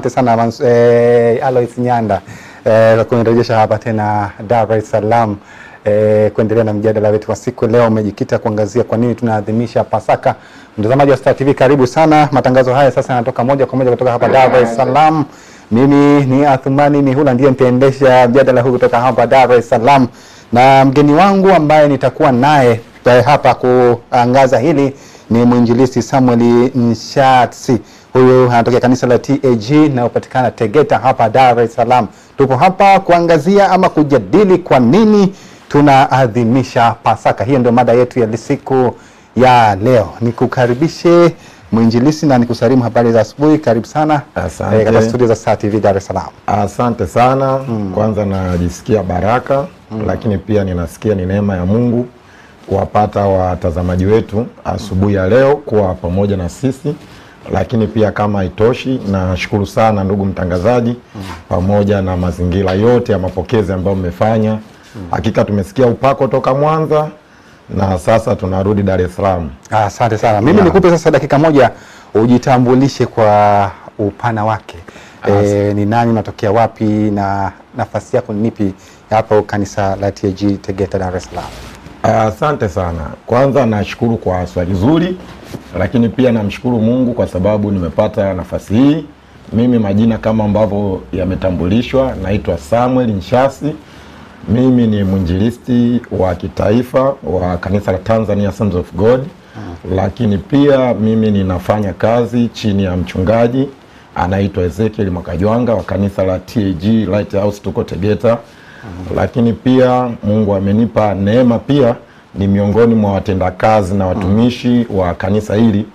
Asante sana eh, Alois Nyanda eh, kwa kunirejesha hapa tena Dar es Salaam eh, kuendelea na mjadala wetu wa siku leo. Umejikita kuangazia kwa nini tunaadhimisha Pasaka. Mtazamaji wa Star TV, karibu sana. Matangazo haya sasa yanatoka moja kwa moja kutoka hapa Dar es Salaam. Mimi ni Athumani Mihula ndiye nitaendesha mjadala huu kutoka hapa Dar es Salaam, na mgeni wangu ambaye nitakuwa naye eh, hapa kuangaza hili ni mwinjilisti Samuel Nshatsi. Huyu anatokea kanisa la TAG inayopatikana Tegeta hapa Dar es Salaam. Tupo hapa kuangazia ama kujadili kwa nini tunaadhimisha Pasaka. Hiyo ndio mada yetu ya siku ya leo. Nikukaribishe mwinjilisi na nikusalimu habari za asubuhi. Karibu sana Asante. eh, katika studio za Star TV Dar es Salaam. Asante sana. mm. Kwanza najisikia baraka, mm. lakini pia ninasikia ni neema ya Mungu kuwapata watazamaji wetu asubuhi ya leo kuwa pamoja na sisi, lakini pia kama haitoshi, nashukuru sana ndugu mtangazaji, mm. pamoja na mazingira yote ya mapokezi ambayo mmefanya. mm. Hakika tumesikia upako toka Mwanza na sasa tunarudi Dar es Salaam. Asante ah, sana. Mimi nikupe sasa dakika moja ujitambulishe kwa upana wake. E, ni nani, unatokea wapi na nafasi yako ni nipi hapo kanisa la TAG Tegeta Dar es Salaam? Asante sana. Kwanza nashukuru kwa swali zuri, lakini pia namshukuru Mungu kwa sababu nimepata nafasi hii. Mimi majina kama ambavyo yametambulishwa, naitwa Samuel Nshasi. Mimi ni mwinjilisti wa kitaifa wa kanisa la Tanzania Sons of God, lakini pia mimi ninafanya kazi chini ya mchungaji anaitwa Ezekiel Mwakajwanga wa kanisa la TAG Lighthouse tuko Tegeta lakini pia Mungu amenipa neema pia ni miongoni mwa watendakazi na watumishi mm. wa kanisa hili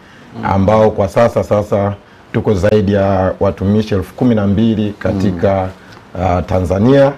ambao kwa sasa sasa tuko zaidi ya watumishi elfu kumi na mbili katika uh, Tanzania,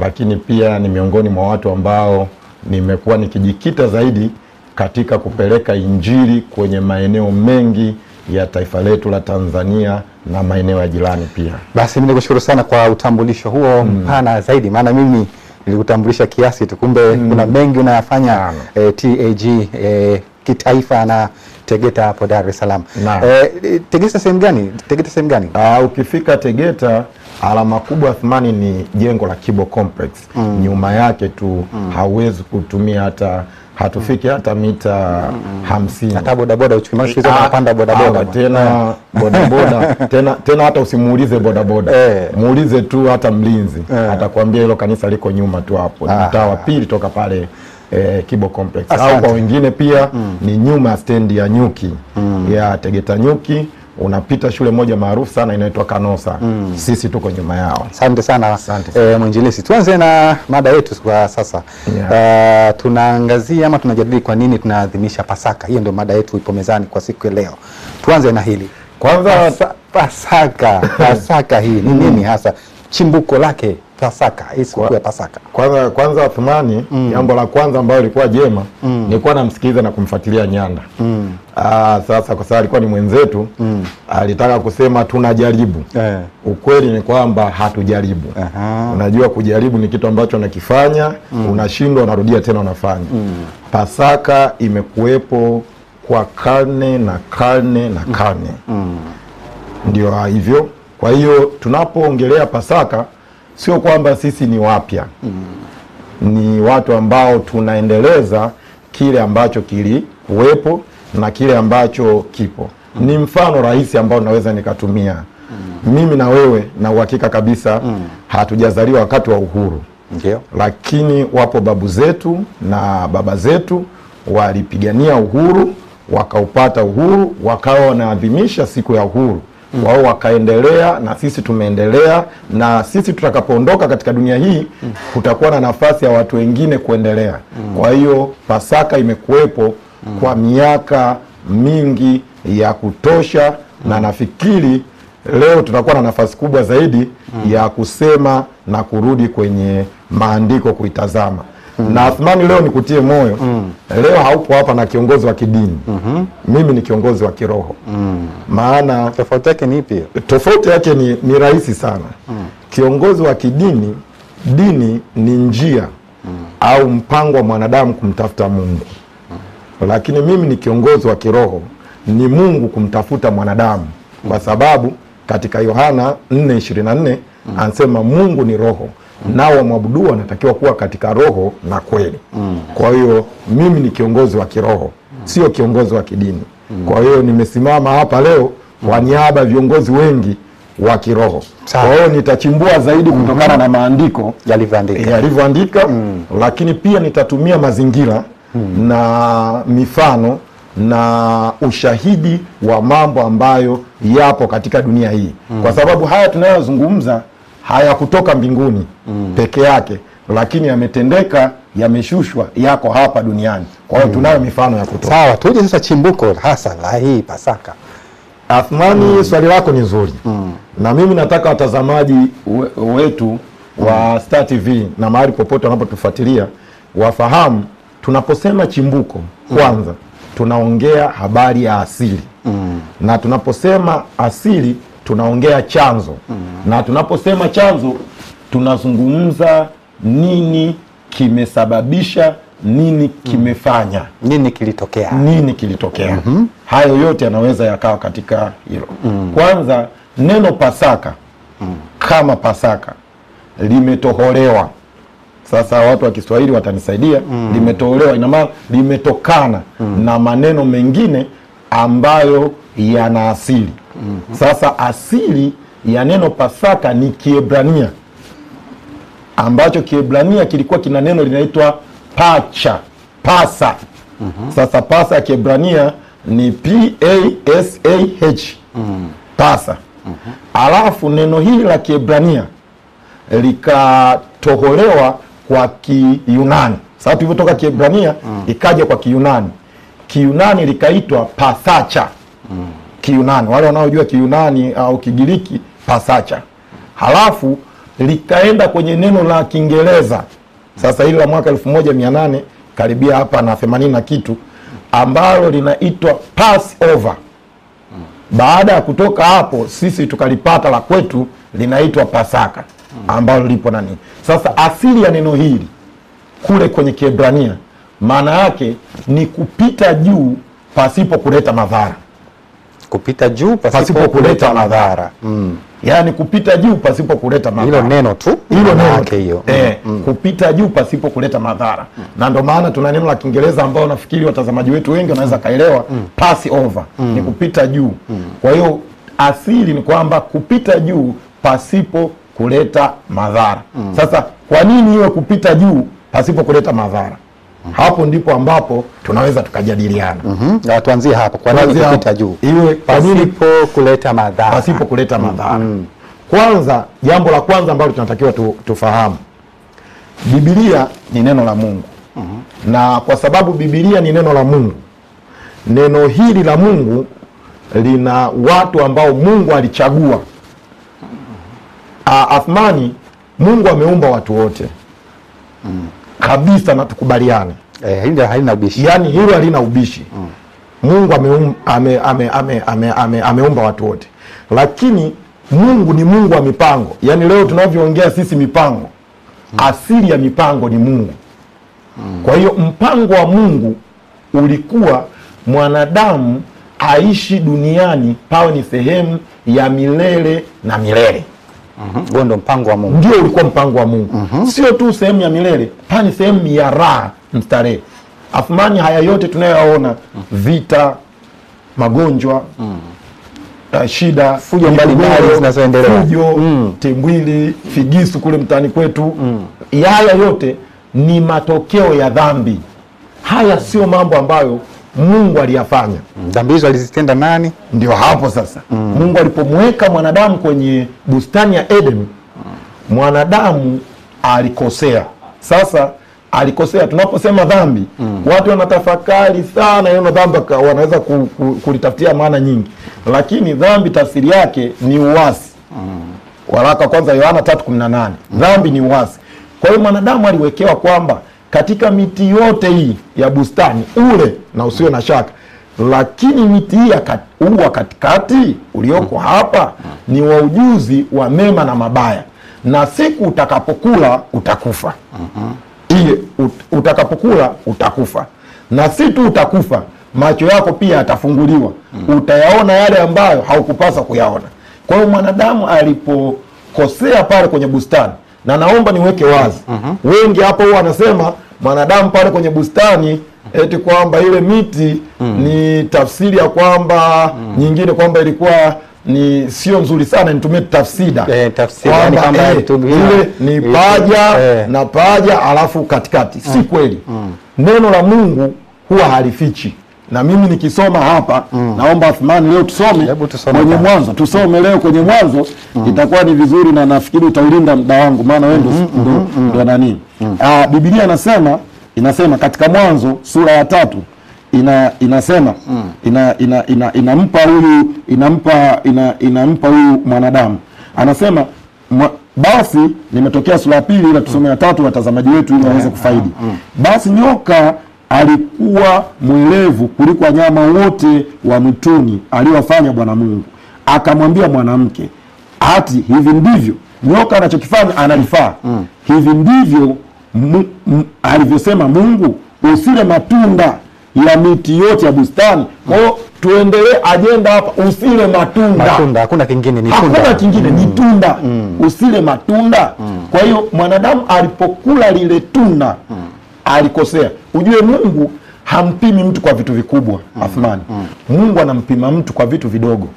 lakini pia ni miongoni mwa watu ambao nimekuwa nikijikita zaidi katika kupeleka injili kwenye maeneo mengi ya taifa letu la Tanzania na maeneo ya jirani pia. Basi mimi nikushukuru sana kwa utambulisho huo mpana zaidi, maana mimi nilikutambulisha kiasi tu, kumbe kuna mengi unayafanya eh, TAG eh, kitaifa na Tegeta hapo Dar es Salaam. Eh, Tegeta sehemu gani? Tegeta sehemu gani? Uh, ukifika Tegeta alama kubwa thamani ni jengo la Kibo Complex. mm. Nyuma yake tu mm. hauwezi kutumia hata hatufiki hata mita hamsini. Hata bodaboda hizi Ah, bodaboda. ah, tena bodaboda tena tena hata usimuulize bodaboda Eh. muulize tu hata mlinzi Eh. atakwambia hilo kanisa liko nyuma tu hapo Ah. mtaa wa pili toka pale eh, Kibo Complex Asante. au kwa wengine pia mm, ni nyuma ya stendi ya Nyuki mm, ya Tegeta Nyuki unapita shule moja maarufu sana inaitwa Kanosa mm. sisi tuko nyuma yao Asante sana Asante eh, mwinjilisi. Tuanze na mada yetu kwa sasa. yeah. Uh, tunaangazia ama tunajadili kwa nini tunaadhimisha Pasaka. Hiyo ndio mada yetu ipo mezani kwa siku ya leo. Tuanze na hili kwanza Pasa, Pasaka. Pasaka hii ni nini hasa? Chimbuko lake Pasaka, hii siku ya Pasaka. kwanza kwanza Athumani, jambo mm. la kwanza ambalo lilikuwa jema mm. nilikuwa namsikiliza na kumfuatilia Nyanda. mm. Aa, sasa kwa sababu alikuwa ni mwenzetu mm. alitaka kusema tunajaribu. Eh. Ukweli ni kwamba hatujaribu. Aha. Unajua, kujaribu ni kitu ambacho unakifanya unashindwa, unarudia tena unafanya. mm. Pasaka imekuwepo kwa karne na karne na karne mm. ndio hivyo. Kwa hiyo tunapoongelea Pasaka sio kwamba sisi ni wapya mm. ni watu ambao tunaendeleza kile ambacho kilikuwepo na kile ambacho kipo. mm. Ni mfano rahisi ambao naweza nikatumia mm. mimi na wewe, na uhakika kabisa mm. hatujazaliwa wakati wa uhuru Ndiyo. lakini wapo babu zetu na baba zetu walipigania uhuru wakaupata uhuru, wakawa wanaadhimisha siku ya uhuru wao, wakaendelea na sisi tumeendelea, na sisi tutakapoondoka katika dunia hii mm. kutakuwa na nafasi ya watu wengine kuendelea. mm. Kwa hiyo Pasaka imekuwepo mm. kwa miaka mingi ya kutosha, mm. na nafikiri leo tutakuwa na nafasi kubwa zaidi mm. ya kusema na kurudi kwenye maandiko kuitazama. Na Athmani, leo nikutie moyo, mm. leo haupo hapa na kiongozi wa kidini. mm -hmm. Mimi ni kiongozi wa kiroho, mm. maana Tofauti yake ni ipi? tofauti yake ni, ni rahisi sana. mm. Kiongozi wa kidini, dini ni njia mm. au mpango wa mwanadamu kumtafuta Mungu, mm. lakini mimi ni kiongozi wa kiroho, ni Mungu kumtafuta mwanadamu, mm. kwa sababu katika Yohana 4:24 mm. anasema Mungu ni roho nao wamwabudu wanatakiwa kuwa katika roho na kweli. Kwa hiyo mimi ni kiongozi wa kiroho, sio kiongozi wa kidini. Kwa hiyo nimesimama hapa leo kwa niaba ya viongozi wengi wa kiroho. Kwa hiyo nitachimbua zaidi kutokana na maandiko Yalivyoandika. yalivyoandika lakini pia nitatumia mazingira na mifano na ushahidi wa mambo ambayo yapo katika dunia hii. Kwa sababu haya tunayozungumza hayakutoka mbinguni mm. peke yake lakini yametendeka yameshushwa yako hapa duniani kwa hiyo mm. tunayo mifano ya kutoka Sawa, tuje sasa chimbuko hasa la hii Pasaka. Athmani, mm. swali lako ni nzuri mm. na mimi nataka watazamaji we, wetu wa mm. Star TV na mahali popote wanapotufuatilia wafahamu tunaposema chimbuko kwanza mm. tunaongea habari ya asili mm. na tunaposema asili tunaongea chanzo mm. na tunaposema chanzo tunazungumza nini kimesababisha nini kimefanya Nini kilitokea? nini kilitokea mm -hmm. hayo yote yanaweza yakawa katika hilo mm. kwanza neno pasaka mm. kama pasaka limetoholewa sasa watu wa kiswahili watanisaidia limetoholewa ina maana limetokana na maneno mengine ambayo yana asili mm -hmm. sasa asili ya neno pasaka ni kiebrania ambacho kiebrania kilikuwa kina neno linaitwa pacha pasa mm -hmm. sasa pasa ya kiebrania ni p a s a h mm -hmm. pasa mm -hmm. alafu neno hili la kiebrania likatoholewa kwa kiyunani sasa tulivyotoka kiebrania mm -hmm. ikaja kwa kiyunani kiyunani likaitwa pasacha kiyunani. Wale wanaojua kiunani au kigiriki pasacha. Halafu likaenda kwenye neno la kiingereza. Sasa hili la mwaka 1800 karibia hapa na 80 na kitu ambalo linaitwa Passover baada ya kutoka hapo sisi tukalipata la kwetu linaitwa pasaka ambalo lipo nani sasa asili ya neno hili kule kwenye kiebrania maana yake ni kupita juu pasipo kuleta madhara Kupita juu pasipo, kuleta madhara. Mm. yaani kupita juu pasipo kuleta madhara Hilo neno tu hilo neno yake hiyo. eh, kupita juu pasipo kuleta madhara mm. na ndio maana tuna neno la kiingereza ambao nafikiri watazamaji wetu wengi wanaweza kaelewa mm. pass over mm. ni kupita juu mm. kwa hiyo asili ni kwamba kupita juu pasipo kuleta madhara mm. sasa kwa nini iwe kupita juu pasipo kuleta madhara hapo ndipo ambapo tunaweza tukajadiliana mm Na tuanzie hapo. Kwa nini kupita juu? iwe Pasipo kuleta madhara. pasipo kuleta madhara. mm -hmm. Kwanza, jambo la kwanza ambalo tunatakiwa tu, tufahamu, Biblia ni neno la Mungu na kwa sababu Biblia ni neno la Mungu, neno hili la Mungu lina watu ambao Mungu alichagua. A, Athmani, Mungu ameumba watu wote kabisa, na tukubaliane Eh, hili halina ubishi. yaani hilo halina ubishi Mm. mungu ameum, ame, ame, ame, ame, ame, ameumba watu wote lakini mungu ni mungu wa mipango yani leo tunavyoongea sisi mipango Mm. asili ya mipango ni mungu Mm. kwa hiyo mpango wa mungu ulikuwa mwanadamu aishi duniani pawe ni sehemu ya milele na milele Mhm. Huo Ndio mpango wa Mungu. ndio ulikuwa mpango wa mungu mm -hmm. sio tu sehemu ya milele pani sehemu ya raha mstarehe athmani haya yote tunayoyaona vita magonjwa uh, shida Fujo mbalimbali zinazoendelea. fujo timbwili figisu kule mtaani kwetu haya yote ni matokeo ya dhambi haya sio mambo ambayo mungu aliyafanya Dhambi hizo alizitenda nani? ndio hapo sasa mm. mungu alipomweka mwanadamu kwenye bustani ya eden mwanadamu alikosea sasa alikosea tunaposema dhambi mm. watu wanatafakari sana neno dhambi wanaweza ku, ku, kulitafutia maana nyingi lakini dhambi tafsiri yake ni uasi mm. waraka wa kwanza yohana 3:18 dhambi ni uasi kwa hiyo mwanadamu aliwekewa kwamba katika miti yote hii ya bustani ule na usiwe na shaka. Lakini miti hii huu wa katikati ulioko hapa ni wa ujuzi wa mema na mabaya. Na siku utakapokula utakufa. Iye ut- utakapokula utakufa. Na si tu utakufa macho yako pia yatafunguliwa. Utayaona yale ambayo haukupasa kuyaona. Kwa hiyo mwanadamu alipokosea pale kwenye bustani na naomba niweke wazi wengi hapo huwa wanasema mwanadamu pale kwenye bustani eti kwamba ile miti mm. ni tafsiri ya kwamba mm. nyingine kwamba ilikuwa ni sio nzuri sana nitumie tafsida e, kwamba e, ile ni paja e. na paja alafu katikati si kweli mm. neno la mungu huwa halifichi na mimi nikisoma hapa mm. naomba Athmani leo tusome kwenye mwanzo. Tusome leo kwenye mwanzo. Mm. itakuwa ni vizuri na nafikiri utaulinda muda wangu maana wewe ndo mm ndo- ndo nani. Mm. Ah, Biblia inasema inasema katika mwanzo sura ya tatu ina inasema ina, ina, ina, inampa huyu inampa ina, inampa huyu mwanadamu. Anasema mwa, basi nimetokea sura ya pili ila tusome ya tatu watazamaji wetu ili waweze kufaidi. basi nyoka alikuwa mwerevu kuliko wanyama wote wa mwituni aliowafanya bwana mungu. Akamwambia mwanamke ati hivi ndivyo nyoka anachokifanya analifaa. Mm. hivi ndivyo alivyosema mungu usile matunda ya miti yote ya bustani. Kwa hiyo tuendelee ajenda hapa usile matunda. Matunda hakuna kingine ni tunda, hakuna kingine ni tunda. Mm. usile matunda. Mm. kwa hiyo mwanadamu alipokula lile tunda alikosea. Ujue mungu hampimi mtu kwa vitu vikubwa athmani. mungu anampima mtu kwa vitu vidogo.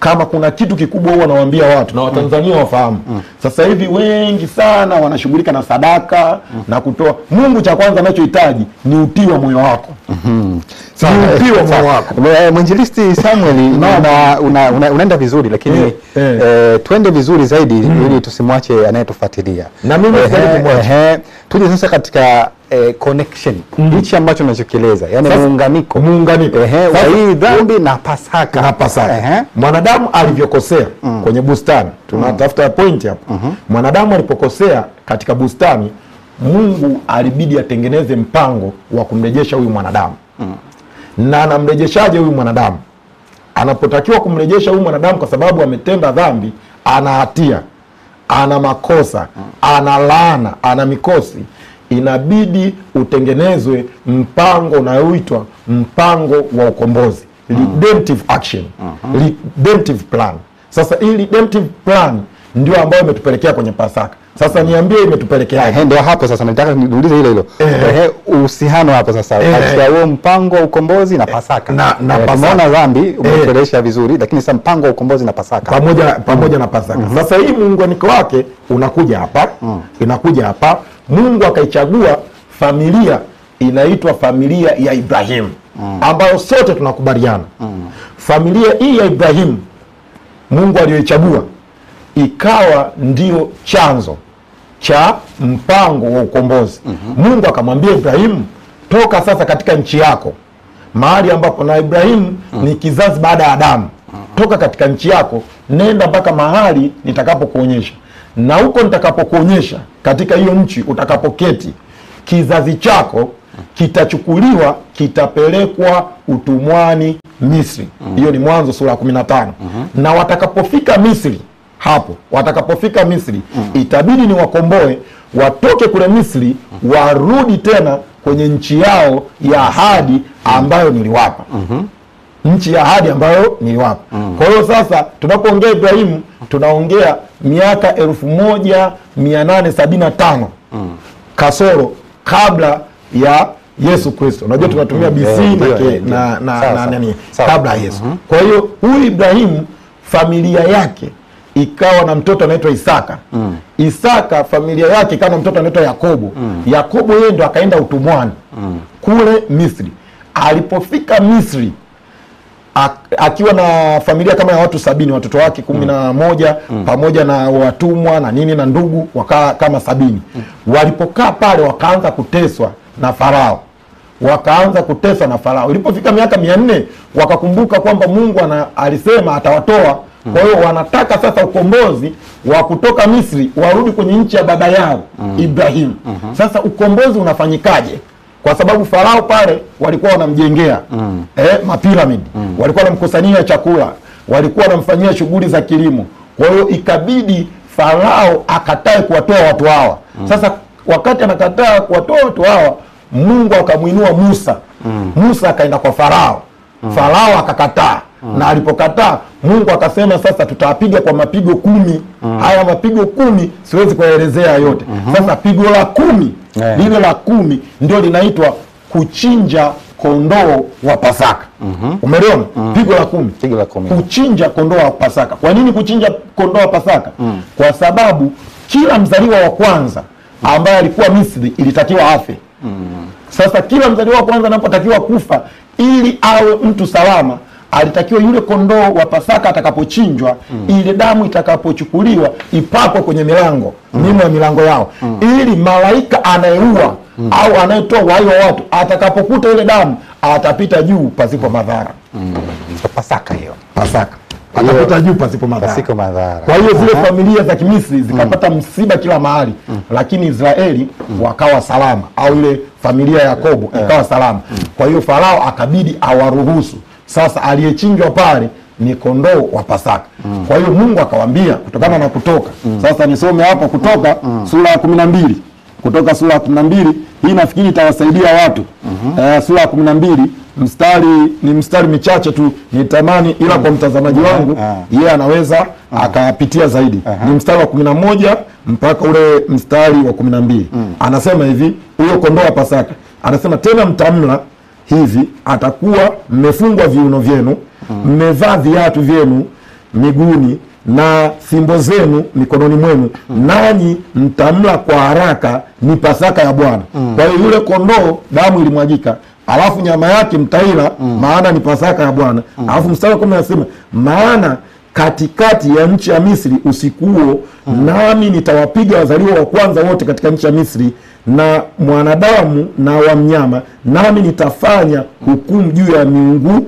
Kama kuna kitu kikubwa huwa anawaambia watu na watanzania mm. wafahamu. Mm. sasa hivi wengi sana wanashughulika na sadaka mm. na kutoa. Mungu cha kwanza anachohitaji ni utii wa moyo wako mwinjilisti Samuel una, una, una, unaenda vizuri lakini Eh, eh. eh, twende vizuri zaidi ili tusimwache anayetufuatilia. Na mimi tuje sasa katika connection. Hichi ambacho unachokieleza yani muunganiko. muunganiko. Hii dhambi na Pasaka. na Pasaka. Mwanadamu alivyokosea kwenye bustani, tunatafuta point hapo. Mwanadamu alipokosea katika bustani, Mungu alibidi atengeneze mpango wa kumrejesha huyu mwanadamu. mm. Na anamrejeshaje huyu mwanadamu? Anapotakiwa kumrejesha huyu mwanadamu, kwa sababu ametenda dhambi, ana hatia, ana makosa, mm. ana laana, ana mikosi, inabidi utengenezwe mpango unaoitwa mpango wa ukombozi mm. redemptive action mm -hmm. redemptive plan. Sasa hii redemptive plan ndio ambayo imetupelekea kwenye Pasaka. Sasa niambie imetupelekeaje? Ehe, ndio hapo sasa nataka niulize hilo hilo Ehe, uhusiano hapo sasa Eh. katika huo mpango wa ukombozi na Pasaka na- na Eh, Pasaka. tumeona dhambi umetuelesha vizuri lakini sasa mpango wa ukombozi na Pasaka pamoja pamoja na Pasaka. Mm -hmm. Sasa hii muunganiko wake unakuja hapa, mm. inakuja hapa. Mungu akaichagua familia inaitwa familia ya Ibrahimu mm. ambayo sote tunakubaliana Mm. familia hii ya Ibrahimu Mungu aliyoichagua ikawa ndio chanzo cha mpango wa ukombozi. mm -hmm. Mungu akamwambia Ibrahimu, toka sasa katika nchi yako mahali ambapo na Ibrahimu ni kizazi baada ya Adamu. mm -hmm. Toka katika nchi yako, nenda mpaka mahali nitakapokuonyesha, na huko nitakapokuonyesha, katika hiyo nchi utakapoketi, kizazi chako kitachukuliwa, kitapelekwa utumwani Misri. Hiyo ni Mwanzo sura ya kumi na tano. Na watakapofika Misri, hapo watakapofika Misri, mm. itabidi ni wakomboe watoke kule Misri, warudi tena kwenye nchi yao ya ahadi ambayo niliwapa mm -hmm. nchi ya ahadi ambayo niliwapa. mm. Kwa hiyo sasa tunapoongea Ibrahimu tunaongea miaka elfu moja mia nane sabini na tano kasoro kabla ya Yesu Kristo. Unajua tunatumia BC yeah, na, na, na, na, nani kabla ya Yesu. Kwa hiyo huyu Ibrahimu familia yake ikawa na mtoto anaitwa Isaka. mm. Isaka familia yake ikawa na mtoto anaitwa Yakobo. mm. Yakobo yeye ndo akaenda utumwani mm. kule Misri. Alipofika Misri akiwa na familia kama ya watu sabini watoto wake kumi na moja mm. pamoja na watumwa na nini na ndugu wakaa kama sabini mm. walipokaa pale wakaanza kuteswa na farao wakaanza kuteswa na farao ilipofika miaka mia nne wakakumbuka kwamba mungu ana, alisema atawatoa kwa hiyo wanataka sasa ukombozi wa kutoka misri warudi kwenye nchi ya baba yao mm. ibrahimu sasa ukombozi unafanyikaje kwa sababu farao pale walikuwa wanamjengea mm. eh, mapiramidi walikuwa wanamkusanyia chakula walikuwa wanamfanyia shughuli za kilimo kwa hiyo ikabidi farao akatae kuwatoa watu hawa mm. sasa wakati anakataa kuwatoa watu hawa mungu akamwinua musa mm. musa akaenda kwa farao mm. farao akakataa na alipokataa Mungu akasema sasa tutapiga kwa mapigo kumi. mm. Haya mapigo kumi siwezi kuelezea yote. mm -hmm. Sasa pigo la kumi Yeah. lile la kumi ndio linaitwa kuchinja kondoo wa Pasaka. mm -hmm. Umeliona pigo la kumi Pigo la kumi. kuchinja kondoo wa Pasaka. Kwa nini kuchinja kondoo wa Pasaka? mm. Kwa sababu kila mzaliwa wa kwanza ambaye alikuwa Misri ilitakiwa afe. mm. Sasa kila mzaliwa wa kwanza anapotakiwa kufa ili awe mtu salama, alitakiwa yule kondoo wa Pasaka atakapochinjwa, mm. ile damu itakapochukuliwa ipakwe kwenye milango mm. mimo ya milango yao, mm. ili malaika anayeua mm. au anayetoa uhai wa watu atakapokuta ile damu atapita juu pasipo madhara. mm. Pasaka hiyo Pasaka atapita juu pasipo madhara. pasipo madhara. Kwa hiyo zile familia za Kimisri zikapata msiba kila mahali, mm. lakini Israeli mm. wakawa salama, au ile familia ya Yakobo ikawa salama. mm. Kwa hiyo Farao akabidi awaruhusu sasa, aliyechinjwa pale ni kondoo wa Pasaka. mm. Kwa hiyo Mungu akawambia kutokana na Kutoka. mm. Sasa nisome hapo Kutoka mm. sura ya kumi na mbili kutoka sura ya kumi na mbili hii nafikiri itawasaidia watu mm -hmm. uh, sura ya kumi na mbili mstari ni mstari michache tu nitamani, ila kwa mtazamaji wangu yeye yeye anaweza akapitia zaidi. Ni mstari wa kumi na moja mpaka ule mstari wa kumi na mbili anasema hivi, huyo kondoo wa Pasaka anasema tena, mtamla hivi, atakuwa mmefungwa viuno vyenu, mmevaa viatu vyenu miguuni na fimbo zenu mikononi mwenu, nanyi mtamla kwa haraka, ni Pasaka ya Bwana. Kwa hiyo yule kondoo damu ilimwagika, alafu nyama yake mtaila, maana ni Pasaka ya Bwana. Alafu mstari kumi anasema maana katikati ya nchi ya Misri usiku huo, nami nitawapiga wazaliwa wa kwanza wote katika nchi ya Misri, na mwanadamu na wa mnyama, nami nitafanya hukumu juu ya miungu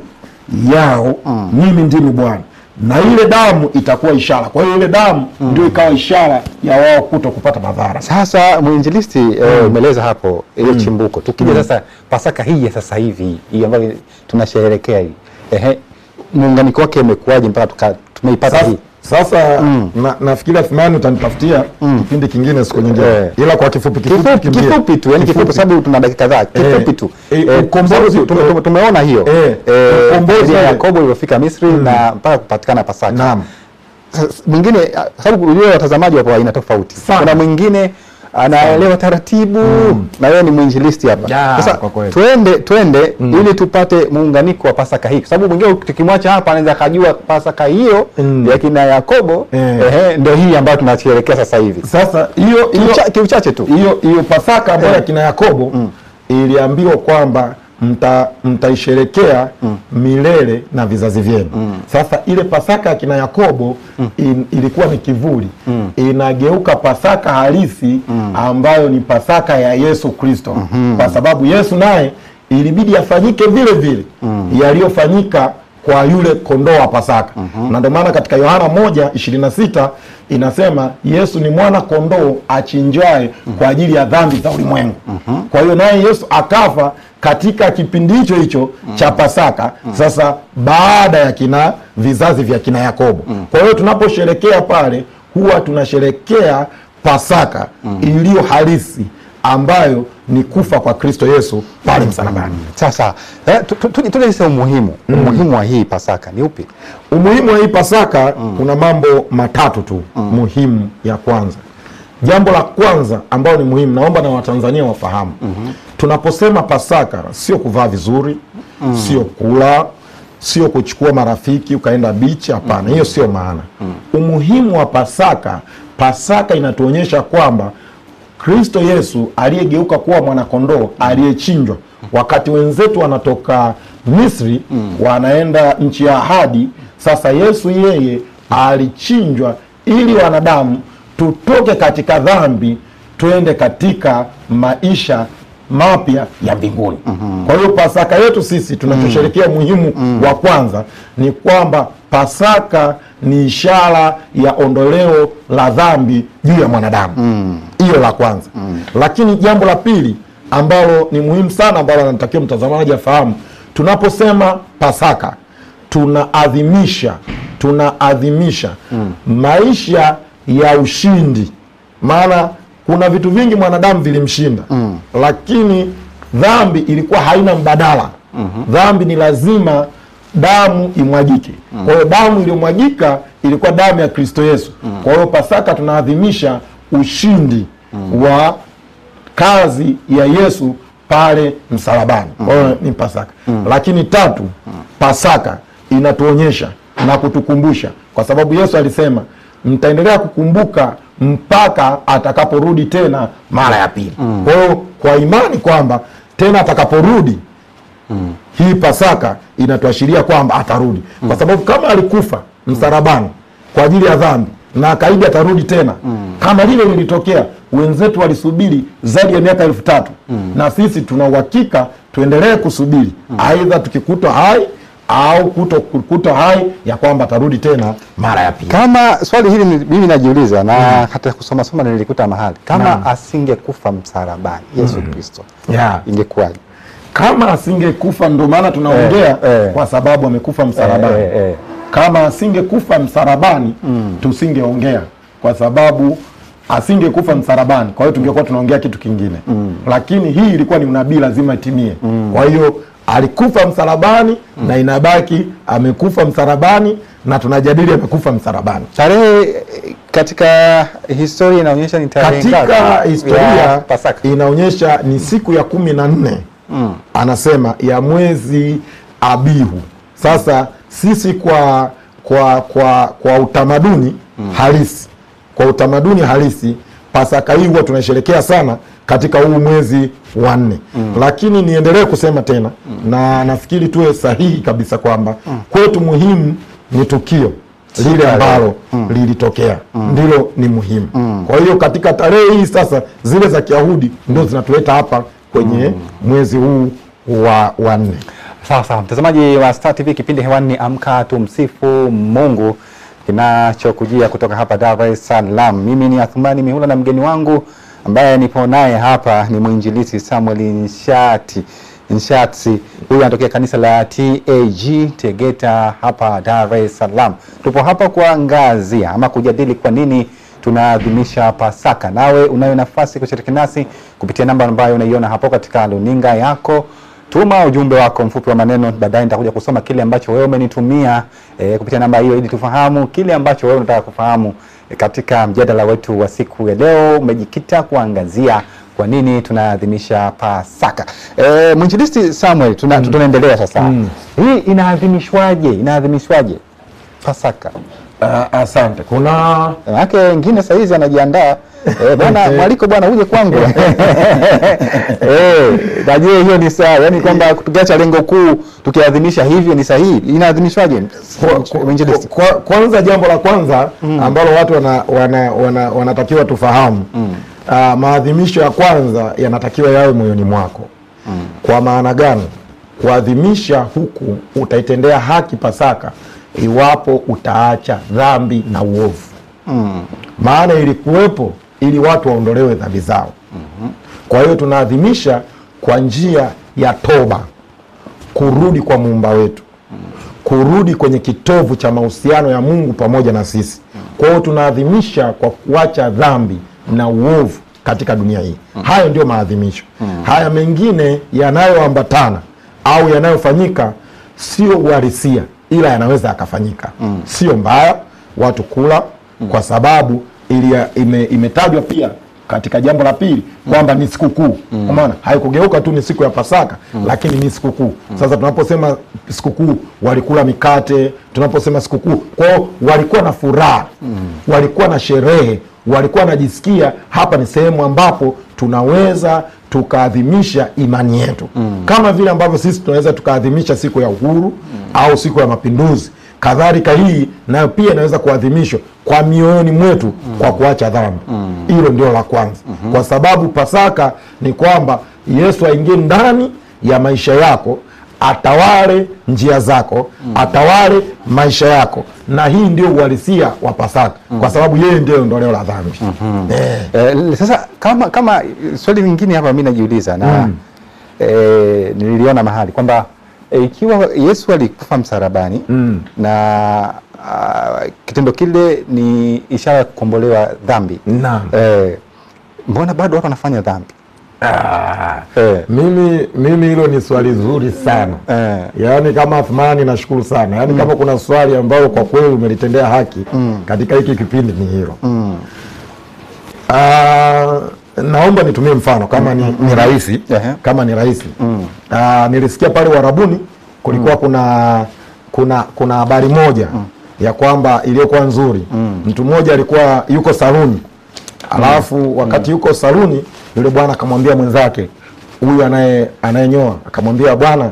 yao. Mimi ndimi Bwana na ile damu itakuwa ishara. Kwa hiyo ile damu mm. ndio ikawa ishara ya wao kuto kupata madhara. Sasa mwinjilisti eh, umeeleza hapo ile mm. chimbuko. Tukija sasa Pasaka hii ya sasa hivi hii ambayo tunasherehekea hii, ehe, muunganiko wake umekuwaje mpaka tumeipata hii? Sasa mm. na, nafikiri Athmani utanitafutia kipindi kingine siku nyingine, Eh. ila kwa kifupi kifupi, Kifupi, kifupi, kifupi tu yani kifupi, kifupi sababu tuna dakika kadhaa. Kifupi tu Eh, Eh, ukombozi- tumeona hiyo Eh, Eh, ukombozi ya Yakobo ilivyofika Misri mm. na mpaka kupatikana Pasaka. Naam. Mwingine sababu unajua watazamaji wapo aina tofauti. Kuna mwingine anaelewa taratibu mm. na wewe ni mwinjilisti hapa. Ya, Sasa twende twende mm. ili tupate muunganiko wa Pasaka hii, kwa sababu mwingine tukimwacha hapa anaweza akajua Pasaka hiyo Mm. ya kina Yakobo yeah. ehe, ndio hii ambayo tunasherehekea sasa hivi Sasa hiyo hiyo kiuchache tu. hiyo hiyo Pasaka ambayo ya Eh. kina Yakobo mm. iliambiwa kwamba mta mtaisherekea milele na vizazi vyenu. mm. Sasa ile Pasaka ya kina Yakobo mm. in, ilikuwa ni kivuli, mm. inageuka Pasaka halisi mm. ambayo ni Pasaka ya Yesu Kristo, mm -hmm. kwa sababu Yesu naye ilibidi afanyike vile vile mm. yaliyofanyika kwa yule kondoo wa Pasaka mm -hmm. na ndio maana katika Yohana moja ishirini na sita inasema Yesu ni mwana kondoo achinjwae mm -hmm. kwa ajili ya dhambi za ulimwengu. mm -hmm. Kwa hiyo naye Yesu akafa katika kipindi hicho hicho mm. cha Pasaka, mm. sasa baada ya kina vizazi vya kina Yakobo. mm. Kwa hiyo tunaposherekea pale huwa tunasherekea Pasaka mm. iliyo halisi ambayo ni kufa kwa Kristo Yesu pale msalabani. Sasa eh, tu- tu- tuje umuhimu umuhimu wa hii Pasaka ni upi? Umuhimu wa hii Pasaka kuna mambo matatu tu muhimu. Ya kwanza, jambo la kwanza ambalo ni muhimu, naomba na Watanzania wafahamu, mm -hmm. tunaposema Pasaka sio kuvaa vizuri, mm -hmm. sio kula, sio kuchukua marafiki ukaenda bichi. Hapana, mm -hmm. hiyo sio maana. mm -hmm. Umuhimu wa Pasaka, Pasaka inatuonyesha kwamba Kristo Yesu aliyegeuka kuwa mwanakondoo aliyechinjwa, wakati wenzetu wanatoka Misri mm. wanaenda nchi ya ahadi. Sasa Yesu yeye alichinjwa ili wanadamu tutoke katika dhambi tuende katika maisha mapya ya mbinguni. mm -hmm. Kwa hiyo Pasaka yetu sisi tunachosherekea muhimu mm -hmm. wa kwanza ni kwamba Pasaka ni ishara ya ondoleo la dhambi juu ya mwanadamu. Hiyo mm. la kwanza. mm. Lakini jambo la pili ambalo ni muhimu sana ambalo anatakiwa mtazamaji afahamu, tunaposema Pasaka tunaadhimisha tunaadhimisha mm. maisha ya ushindi, maana kuna vitu vingi mwanadamu vilimshinda mm. lakini dhambi ilikuwa haina mbadala. mm -hmm. Dhambi ni lazima damu imwagike. mm -hmm. Kwa hiyo damu iliyomwagika ilikuwa damu ya Kristo Yesu. mm -hmm. Kwa hiyo Pasaka tunaadhimisha ushindi mm -hmm. wa kazi ya Yesu pale msalabani. mm -hmm. Kwa hiyo ni Pasaka. mm -hmm. Lakini tatu, Pasaka inatuonyesha na kutukumbusha, kwa sababu Yesu alisema mtaendelea kukumbuka mpaka atakaporudi tena mara ya pili. Mm. Kwa hiyo kwa imani kwamba tena atakaporudi mm. hii Pasaka inatuashiria kwamba atarudi, mm. kwa sababu kama alikufa msalabani kwa ajili ya dhambi na akaidi atarudi tena mm. kama lile lilitokea, wenzetu walisubiri zaidi ya miaka elfu tatu na sisi tuna uhakika tuendelee kusubiri, mm. aidha tukikutwa hai au kuto kuto hai ya kwamba atarudi tena mara ya pili. Kama swali hili mimi najiuliza na hata kusoma soma nilikuta mahali kama Naam. asingekufa msalabani Yesu Kristo Yeah. ingekuwaje? Kama asingekufa, ndo maana tunaongea Eh, eh. kwa sababu amekufa msalabani. Eh, eh, eh. Kama asingekufa msalabani tusingeongea, kwa sababu asingekufa msalabani, kwa hiyo tungekuwa tunaongea kitu kingine mm. lakini hii ilikuwa ni unabii, lazima itimie. mm. Kwa hiyo alikufa msalabani na inabaki amekufa msalabani na tunajadili amekufa msalabani. Tarehe eh, katika historia inaonyesha ni tarehe ngapi Katika historia Pasaka? inaonyesha ni siku ya kumi na nne anasema ya mwezi Abihu. Sasa sisi kwa kwa kwa kwa utamaduni mm. halisi, kwa utamaduni halisi Pasaka hii huwa tunasherekea sana katika huu mwezi wa nne, lakini niendelee kusema tena mm. na nafikiri tuwe sahihi kabisa kwamba mm. kwetu muhimu ni tukio lile ambalo mm. lilitokea mm. ndilo ni muhimu. mm. Kwa hiyo katika tarehe hii sasa, zile za Kiyahudi ndio zinatuleta hapa kwenye mm. mwezi huu wa wa nne. Sawa sawa, mtazamaji wa Star TV, kipindi hewani ni Amka Tumsifu Mungu kinachokujia kutoka hapa Dar es Salaam. Mimi ni Athumani Mihula na mgeni wangu ambaye nipo naye hapa ni mwinjilisi Samuel Nshati Nshatsi. Huyu anatokea kanisa la TAG Tegeta hapa Dar es Salaam. Tupo hapa kuangazia ama kujadili kwa nini tunaadhimisha Pasaka. Nawe unayo nafasi kushiriki nasi kupitia namba ambayo unaiona hapo katika luninga yako. Tuma ujumbe wako mfupi wa maneno, baadaye nitakuja kusoma kile ambacho wewe umenitumia e, kupitia namba hiyo, ili tufahamu kile ambacho wewe unataka kufahamu e, katika mjadala wetu wa siku ya leo. Umejikita kuangazia kwa nini tunaadhimisha Pasaka. E, mwinjilisti Samuel, tuna, mm. tunaendelea sasa. mm. Hii inaadhimishwaje? Inaadhimishwaje Pasaka? Ah, asante. Kuna wake wengine saa hizi anajiandaa eh, bwana mwaliko bwana uje kwangu eh, najua hiyo ni sawa? yaani kwamba tukiacha lengo kuu tukiadhimisha hivi ni sahihi? Inaadhimishwaje kwa- kwanza jambo la kwanza ambalo watu wana, wana, wana, wanatakiwa tufahamu ah, maadhimisho ya kwanza yanatakiwa yawe moyoni mwako. Kwa maana gani? Kuadhimisha huku utaitendea haki Pasaka iwapo utaacha dhambi na uovu. mm. Maana ilikuwepo ili watu waondolewe dhambi zao. mm-hmm. Kwa hiyo tunaadhimisha kwa njia ya toba, kurudi kwa muumba wetu kurudi kwenye kitovu cha mahusiano ya Mungu pamoja na sisi. Kwa hiyo tunaadhimisha kwa kuacha dhambi na uovu katika dunia hii. Hayo ndio maadhimisho. Haya mengine yanayoambatana au yanayofanyika sio uhalisia, ila yanaweza yakafanyika. Sio mbaya watu kula, mm. kwa sababu ili ime, imetajwa pia katika jambo la pili kwamba ni sikukuu kwa maana haikugeuka tu ni siku ya Pasaka lakini ni sikukuu. Sasa tunaposema sikukuu, walikula mikate. Tunaposema sikukuu, kwao walikuwa na furaha, walikuwa na sherehe, walikuwa wanajisikia hapa ni sehemu ambapo tunaweza tukaadhimisha imani yetu mm. kama vile ambavyo sisi tunaweza tukaadhimisha siku ya uhuru mm. au siku ya mapinduzi kadhalika hii nayo pia inaweza kuadhimishwa kwa mioyoni mwetu mm. kwa kuacha dhambi. Hilo mm. ndio la kwanza, mm -hmm. kwa sababu Pasaka ni kwamba Yesu aingie ndani ya maisha yako, atawale njia zako, mm. atawale maisha yako, na hii ndio uhalisia wa Pasaka, mm. kwa sababu yeye ndio ondoleo la dhambi. mm -hmm. Eh. Eh, sasa kama kama swali lingine hapa mi najiuliza na mm. eh, niliona mahali kwamba eh, ikiwa Yesu alikufa msalabani na uh, kitendo kile ni ishara ya kukombolewa dhambi eh, mbona bado watu wanafanya dhambi? Ah, Eh. mimi mimi hilo ni swali zuri sana Eh. yaani kama Athmani nashukuru sana yaani mm. kama kuna swali ambalo kwa kweli umelitendea haki mm. katika hiki kipindi ni hilo mm. Ah, naomba nitumie mfano kama ni, ni rahisi Ehe. kama ni rahisi Ah, nilisikia pale Warabuni kulikuwa mm. kuna kuna kuna habari moja mm. ya kwamba iliyokuwa nzuri mm. mtu mmoja alikuwa yuko saluni alafu wakati mm. yuko saluni yule bwana akamwambia mwenzake huyu anaye anayenyoa akamwambia bwana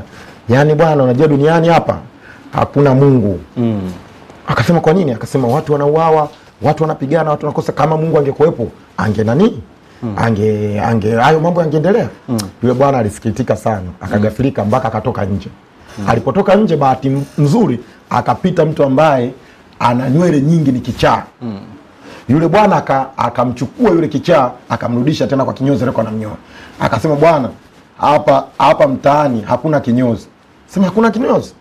yani bwana unajua duniani hapa hakuna mungu mm. akasema kwa nini akasema watu wanauawa watu wanapigana watu wanakosa kama mungu angekuwepo ange nani ange ange hayo mambo yangeendelea. Mm. yule bwana alisikitika sana akagafirika mpaka akatoka nje. Mm. alipotoka nje bahati nzuri akapita mtu ambaye ana nywele nyingi ni kichaa. Mm. yule bwana aka- akamchukua yule kichaa akamrudisha tena kwa kinyozi alikuwa anamnyoa. Akasema bwana hapa hapa mtaani hakuna kinyozi. Sema hakuna kinyozi?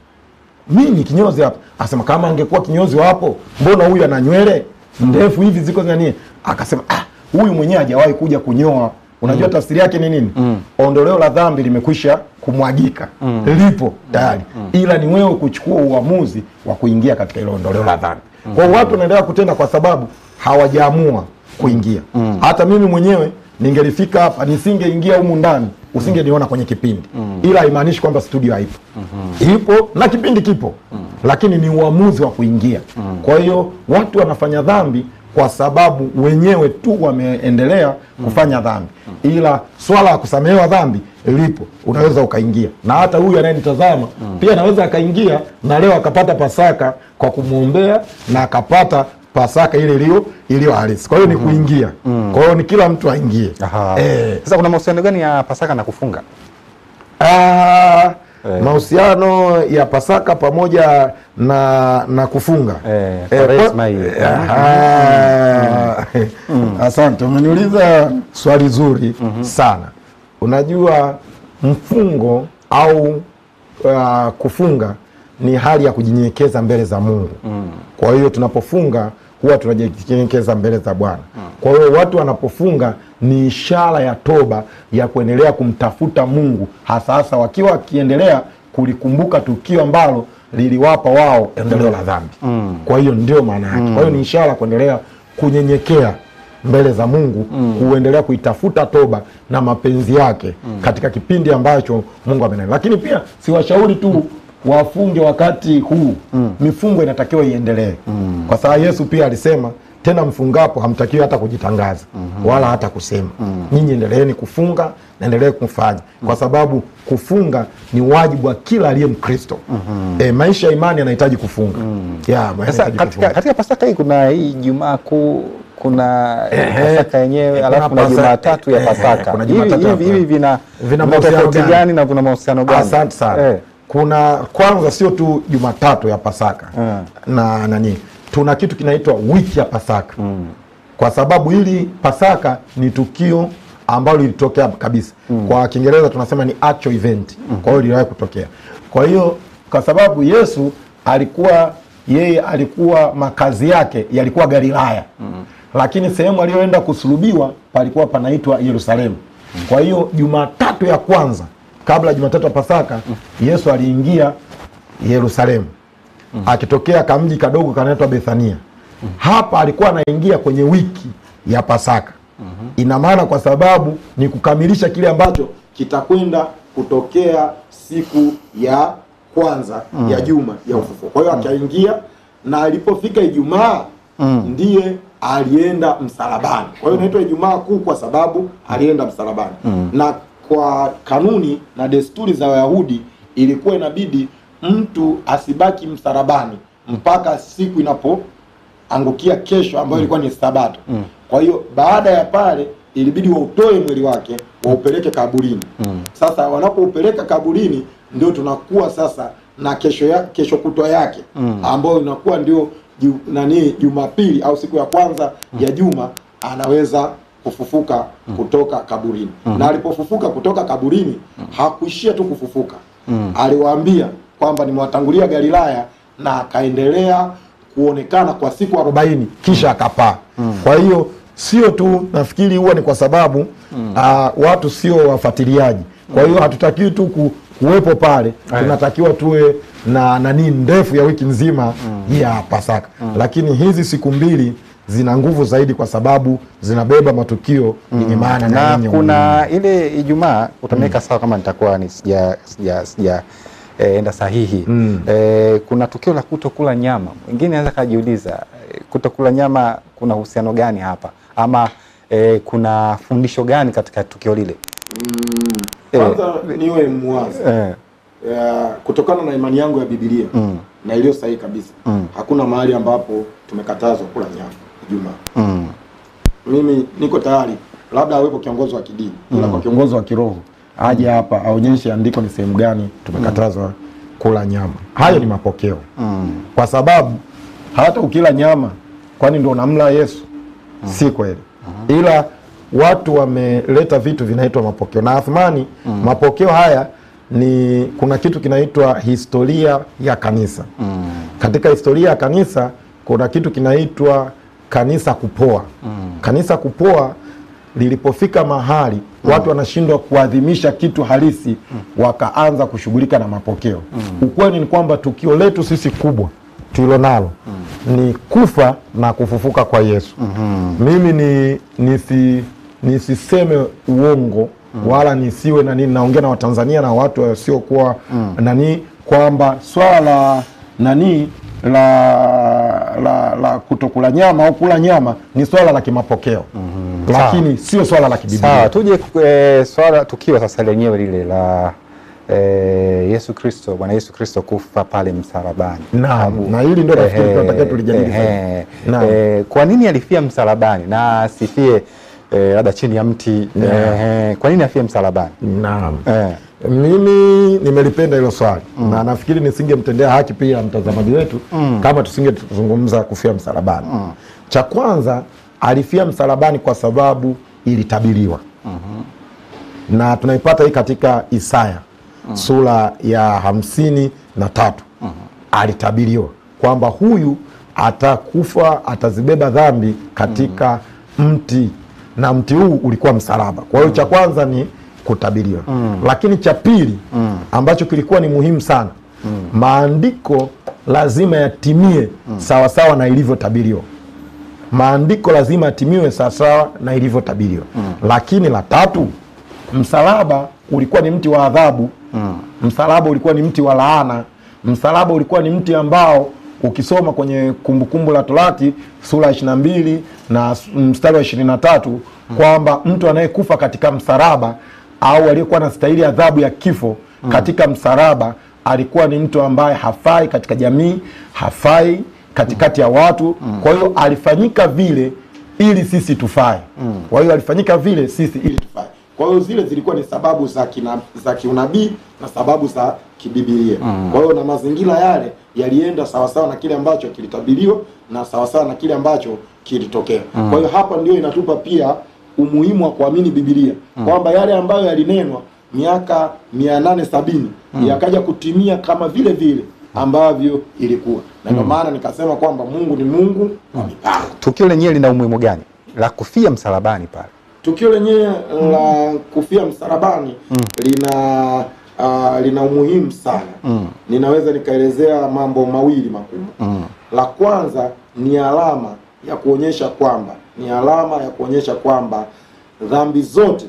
Mimi kinyozi hapa. Asema kama angekuwa kinyozi wapo mbona huyu ana nywele ndefu hivi ziko nani akasema ah huyu mwenyewe hajawahi kuja kunyoa unajua mm. tafsiri yake ni nini mm. ondoleo la dhambi limekwisha kumwagika mm. lipo tayari mm. ila ni wewe kuchukua uamuzi wa kuingia katika ile ondoleo la dhambi mm. kwa hiyo watu wanaendelea kutenda kwa sababu hawajaamua kuingia mm. hata mimi mwenyewe ningelifika hapa nisingeingia humu ndani usingeniona kwenye kipindi mm. ila haimaanishi kwamba studio haipo mm-hmm. ipo na kipindi kipo mm. lakini ni uamuzi wa kuingia mm. kwa hiyo watu wanafanya dhambi kwa sababu wenyewe tu wameendelea kufanya dhambi. Ila swala la kusamehewa dhambi lipo. Unaweza ukaingia. Na hata huyu anayenitazama pia anaweza akaingia na leo akapata pasaka kwa kumwombea na akapata pasaka ile iliyo iliyo halisi. Kwa hiyo ni kuingia. Kwa hiyo ni kila mtu aingie. Sasa e, Sasa kuna mahusiano gani ya Pasaka na kufunga? Ah, mahusiano ya Pasaka pamoja na na kufunga Eh, Eh, pa, eh, mm. Asante, umeniuliza swali zuri mm -hmm. sana. Unajua mfungo au uh, kufunga ni hali ya kujinyenyekeza mbele za Mungu. mm. Kwa hiyo tunapofunga huwa tunajinyenyekeza mbele za Bwana. mm. Kwa hiyo watu wanapofunga ni ishara ya toba ya kuendelea kumtafuta Mungu, hasa hasa wakiwa wakiendelea kulikumbuka tukio ambalo liliwapa wao endeleo la dhambi. mm. Kwa hiyo ndio maana yake. mm. Kwa hiyo ni ishara ya kuendelea kunyenyekea mbele za Mungu, mm. kuendelea kuitafuta toba na mapenzi yake mm. katika kipindi ambacho Mungu amenena. Lakini pia siwashauri tu wafunge wakati huu, mm. mifungo inatakiwa iendelee, mm. kwa sababu Yesu pia alisema tena mfungapo hamtakiwi hata kujitangaza mm -hmm. wala hata kusema. mm -hmm. Nyinyi endeleeni kufunga na endelee kufanya, kwa sababu kufunga ni wajibu wa kila aliye Mkristo. mm -hmm. E, maisha ya imani yanahitaji kufunga. Ya, Sasa yanahitaji katika, kufunga. katika Pasaka hii kuna hii Jumaa Kuu, kuna eh, Pasaka yenyewe, Eh, alafu kuna Jumatatu ya eh, Pasaka. Hivi vina tofauti gani? na kuna mahusiano gani? Asante sana. Eh. Kuna kwanza, sio tu Jumatatu ya Pasaka na nani, tuna kitu kinaitwa wiki ya Pasaka mm. kwa sababu hili Pasaka ni tukio ambalo lilitokea kabisa. mm. Kwa Kiingereza tunasema ni actual event, mm. kwa hiyo liliwahi kutokea. Kwa hiyo kwa sababu Yesu alikuwa yeye alikuwa makazi yake yalikuwa Galilaya mm. lakini sehemu aliyoenda kusulubiwa palikuwa panaitwa Yerusalemu. mm. Kwa hiyo Jumatatu ya kwanza kabla ya Jumatatu ya Pasaka mm. Yesu aliingia Yerusalemu akitokea kamji kadogo kanaitwa Bethania. mm. Hapa alikuwa anaingia kwenye wiki ya Pasaka. mm -hmm. Ina maana kwa sababu ni kukamilisha kile ambacho kitakwenda kutokea siku ya kwanza mm. ya juma ya ufufuo. Kwa hiyo akaingia na alipofika Ijumaa mm. ndiye alienda msalabani. Kwa hiyo inaitwa Ijumaa Kuu kwa sababu alienda msalabani. mm. Na kwa kanuni na desturi za Wayahudi ilikuwa inabidi mtu asibaki msalabani mpaka siku inapoangukia kesho ambayo ilikuwa ni Sabato. mm. Kwa hiyo baada ya pale ilibidi wautoe mwili wake waupeleke kaburini. mm. Sasa wanapoupeleka kaburini ndio tunakuwa sasa na kesho ya, kesho kutwa yake mm. ambayo inakuwa ndio ju, nani Jumapili au siku ya kwanza mm. ya juma anaweza kufufuka kutoka kaburini. mm. Na alipofufuka kutoka kaburini mm. hakuishia tu kufufuka. mm. Aliwaambia kwamba nimewatangulia Galilaya na akaendelea kuonekana kwa siku arobaini kisha akapaa. Kwa hiyo sio tu nafikiri huwa ni kwa sababu mm. uh, watu sio wafuatiliaji. Kwa hiyo hatutakiwi tu ku, kuwepo pale. Tunatakiwa tuwe na nani ndefu ya wiki nzima mm. ya pasaka. Mm. lakini hizi siku mbili zina nguvu zaidi kwa sababu zinabeba matukio yenye maana na na kuna ile Ijumaa utaniweka sawa kama nitakuwa ni sija sija sija enda sahihi mm. E, kuna tukio la kutokula nyama. Mwingine anaweza kajiuliza eh, kutokula nyama kuna uhusiano gani hapa ama e, kuna fundisho gani katika tukio lile? kwanza e, niwe mwazi e. Ya, kutokana na imani yangu ya Biblia Mm. na iliyo sahihi kabisa Mm. hakuna mahali ambapo tumekatazwa kula nyama Juma. mm, Mimi niko tayari, labda awepo kiongozi wa kidini ila kwa kiongozi wa kiroho aje hapa aonyeshe andiko ni sehemu gani tumekatazwa kula nyama. Hayo ni mapokeo, mm, kwa sababu hata ukila nyama, kwani ndio namla Yesu? Si kweli, ila watu wameleta vitu vinaitwa mapokeo na Athmani. Mapokeo haya ni kuna kitu kinaitwa historia ya kanisa. mm, Katika historia ya kanisa kuna kitu kinaitwa kanisa kupoa. Kanisa kupoa lilipofika mahali mm. watu wanashindwa kuadhimisha kitu halisi, mm. wakaanza kushughulika na mapokeo. mm. Ukweli ni kwamba tukio letu sisi kubwa tulilonalo ni kufa na kufufuka kwa Yesu. mm -hmm. Mimi ni nisi, nisiseme uongo mm. wala nisiwe nani, naongea na Watanzania na watu wasiokuwa mm. nani, kwamba swala la nani la, la, la kutokula nyama au kula nyama ni swala la kimapokeo lakini sio swala la kibiblia. sawa. Tuje e, swala tukio sasa lenyewe lile la e, Yesu Kristo, Bwana Yesu Kristo kufa pale msalabani. Naam, na hili ndio nafikiri tunataka tunatakiwa tulijadili. Naam. eh, kwa nini alifia msalabani na asifie e, labda chini ya mti e, kwa nini afie msalabani? Naam. Eh, Mimi nimelipenda hilo swali mm. na nafikiri nisingemtendea haki pia mtazamaji wetu mm. kama tusingezungumza kufia msalabani. mm. Cha kwanza alifia msalabani kwa sababu ilitabiriwa na tunaipata hii katika Isaya sura ya hamsini na tatu alitabiriwa kwamba huyu atakufa atazibeba dhambi katika mti na mti huu ulikuwa msalaba. Kwa hiyo cha kwanza ni kutabiriwa, mm. lakini cha pili mm. ambacho kilikuwa ni muhimu sana, mm. maandiko lazima yatimie mm. sawasawa na ilivyotabiriwa maandiko lazima yatimiwe sawasawa na ilivyotabiriwa. mm. Lakini la tatu, msalaba ulikuwa ni mti wa adhabu. mm. Msalaba ulikuwa ni mti wa laana. Msalaba ulikuwa ni mti ambao ukisoma kwenye Kumbukumbu la Torati sura ishirini na mbili na mstari wa ishirini na tatu kwamba mtu anayekufa katika msalaba au aliyekuwa anastahili adhabu ya kifo katika msalaba alikuwa ni mtu ambaye hafai katika jamii, hafai katikati ya watu. Kwa hiyo alifanyika vile ili sisi tufae. Kwa hiyo alifanyika vile sisi ili tufae. Kwa hiyo zile zilikuwa ni sababu za kina, za kiunabii na sababu za kibibilia. Kwa hiyo na mazingira yale yalienda sawasawa na kile ambacho kilitabiriwa na sawasawa na kile ambacho kilitokea. Kwa hiyo hapa ndio inatupa pia umuhimu wa kuamini Biblia kwamba yale ambayo yalinenwa miaka mia nane sabini yakaja kutimia kama vile vile ambavyo ilikuwa, na ndio maana nikasema kwamba Mungu ni Mungu wa mipango. tukio lenyewe lina umuhimu gani la kufia msalabani pale? Tukio lenyewe la kufia msalabani lina uh, lina umuhimu sana. mm. Ninaweza nikaelezea mambo mawili makubwa. mm. La kwanza ni alama ya kuonyesha kwamba ni alama ya kuonyesha kwamba dhambi zote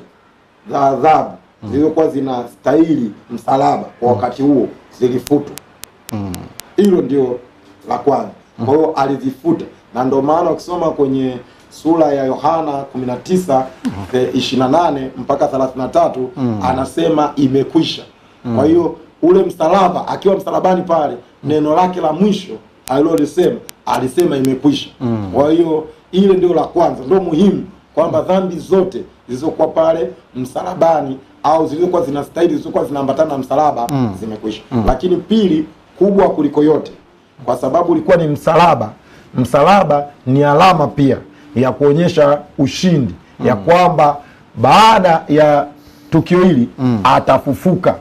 za adhabu mm. zilizokuwa zinastahili msalaba kwa wakati huo zilifutwa. Hilo mm. ndio la kwanza. Kwa hiyo alizifuta, na ndio maana ukisoma kwenye sura ya Yohana 19 eh, 28 mpaka 33 mm. anasema imekwisha. Kwa hiyo ule msalaba, akiwa msalabani pale, neno lake la mwisho alilolisema alisema imekwisha. Kwa hiyo ile ndio la kwanza, ndio muhimu kwamba dhambi zote zilizokuwa pale msalabani au zilizokuwa zinastahili zilizokuwa zinaambatana na msalaba mm. zimekwisha. mm. Lakini pili kubwa kuliko yote, kwa sababu ulikuwa ni msalaba. Msalaba ni alama pia ya kuonyesha ushindi, mm. ya kwamba baada ya tukio hili mm. atafufuka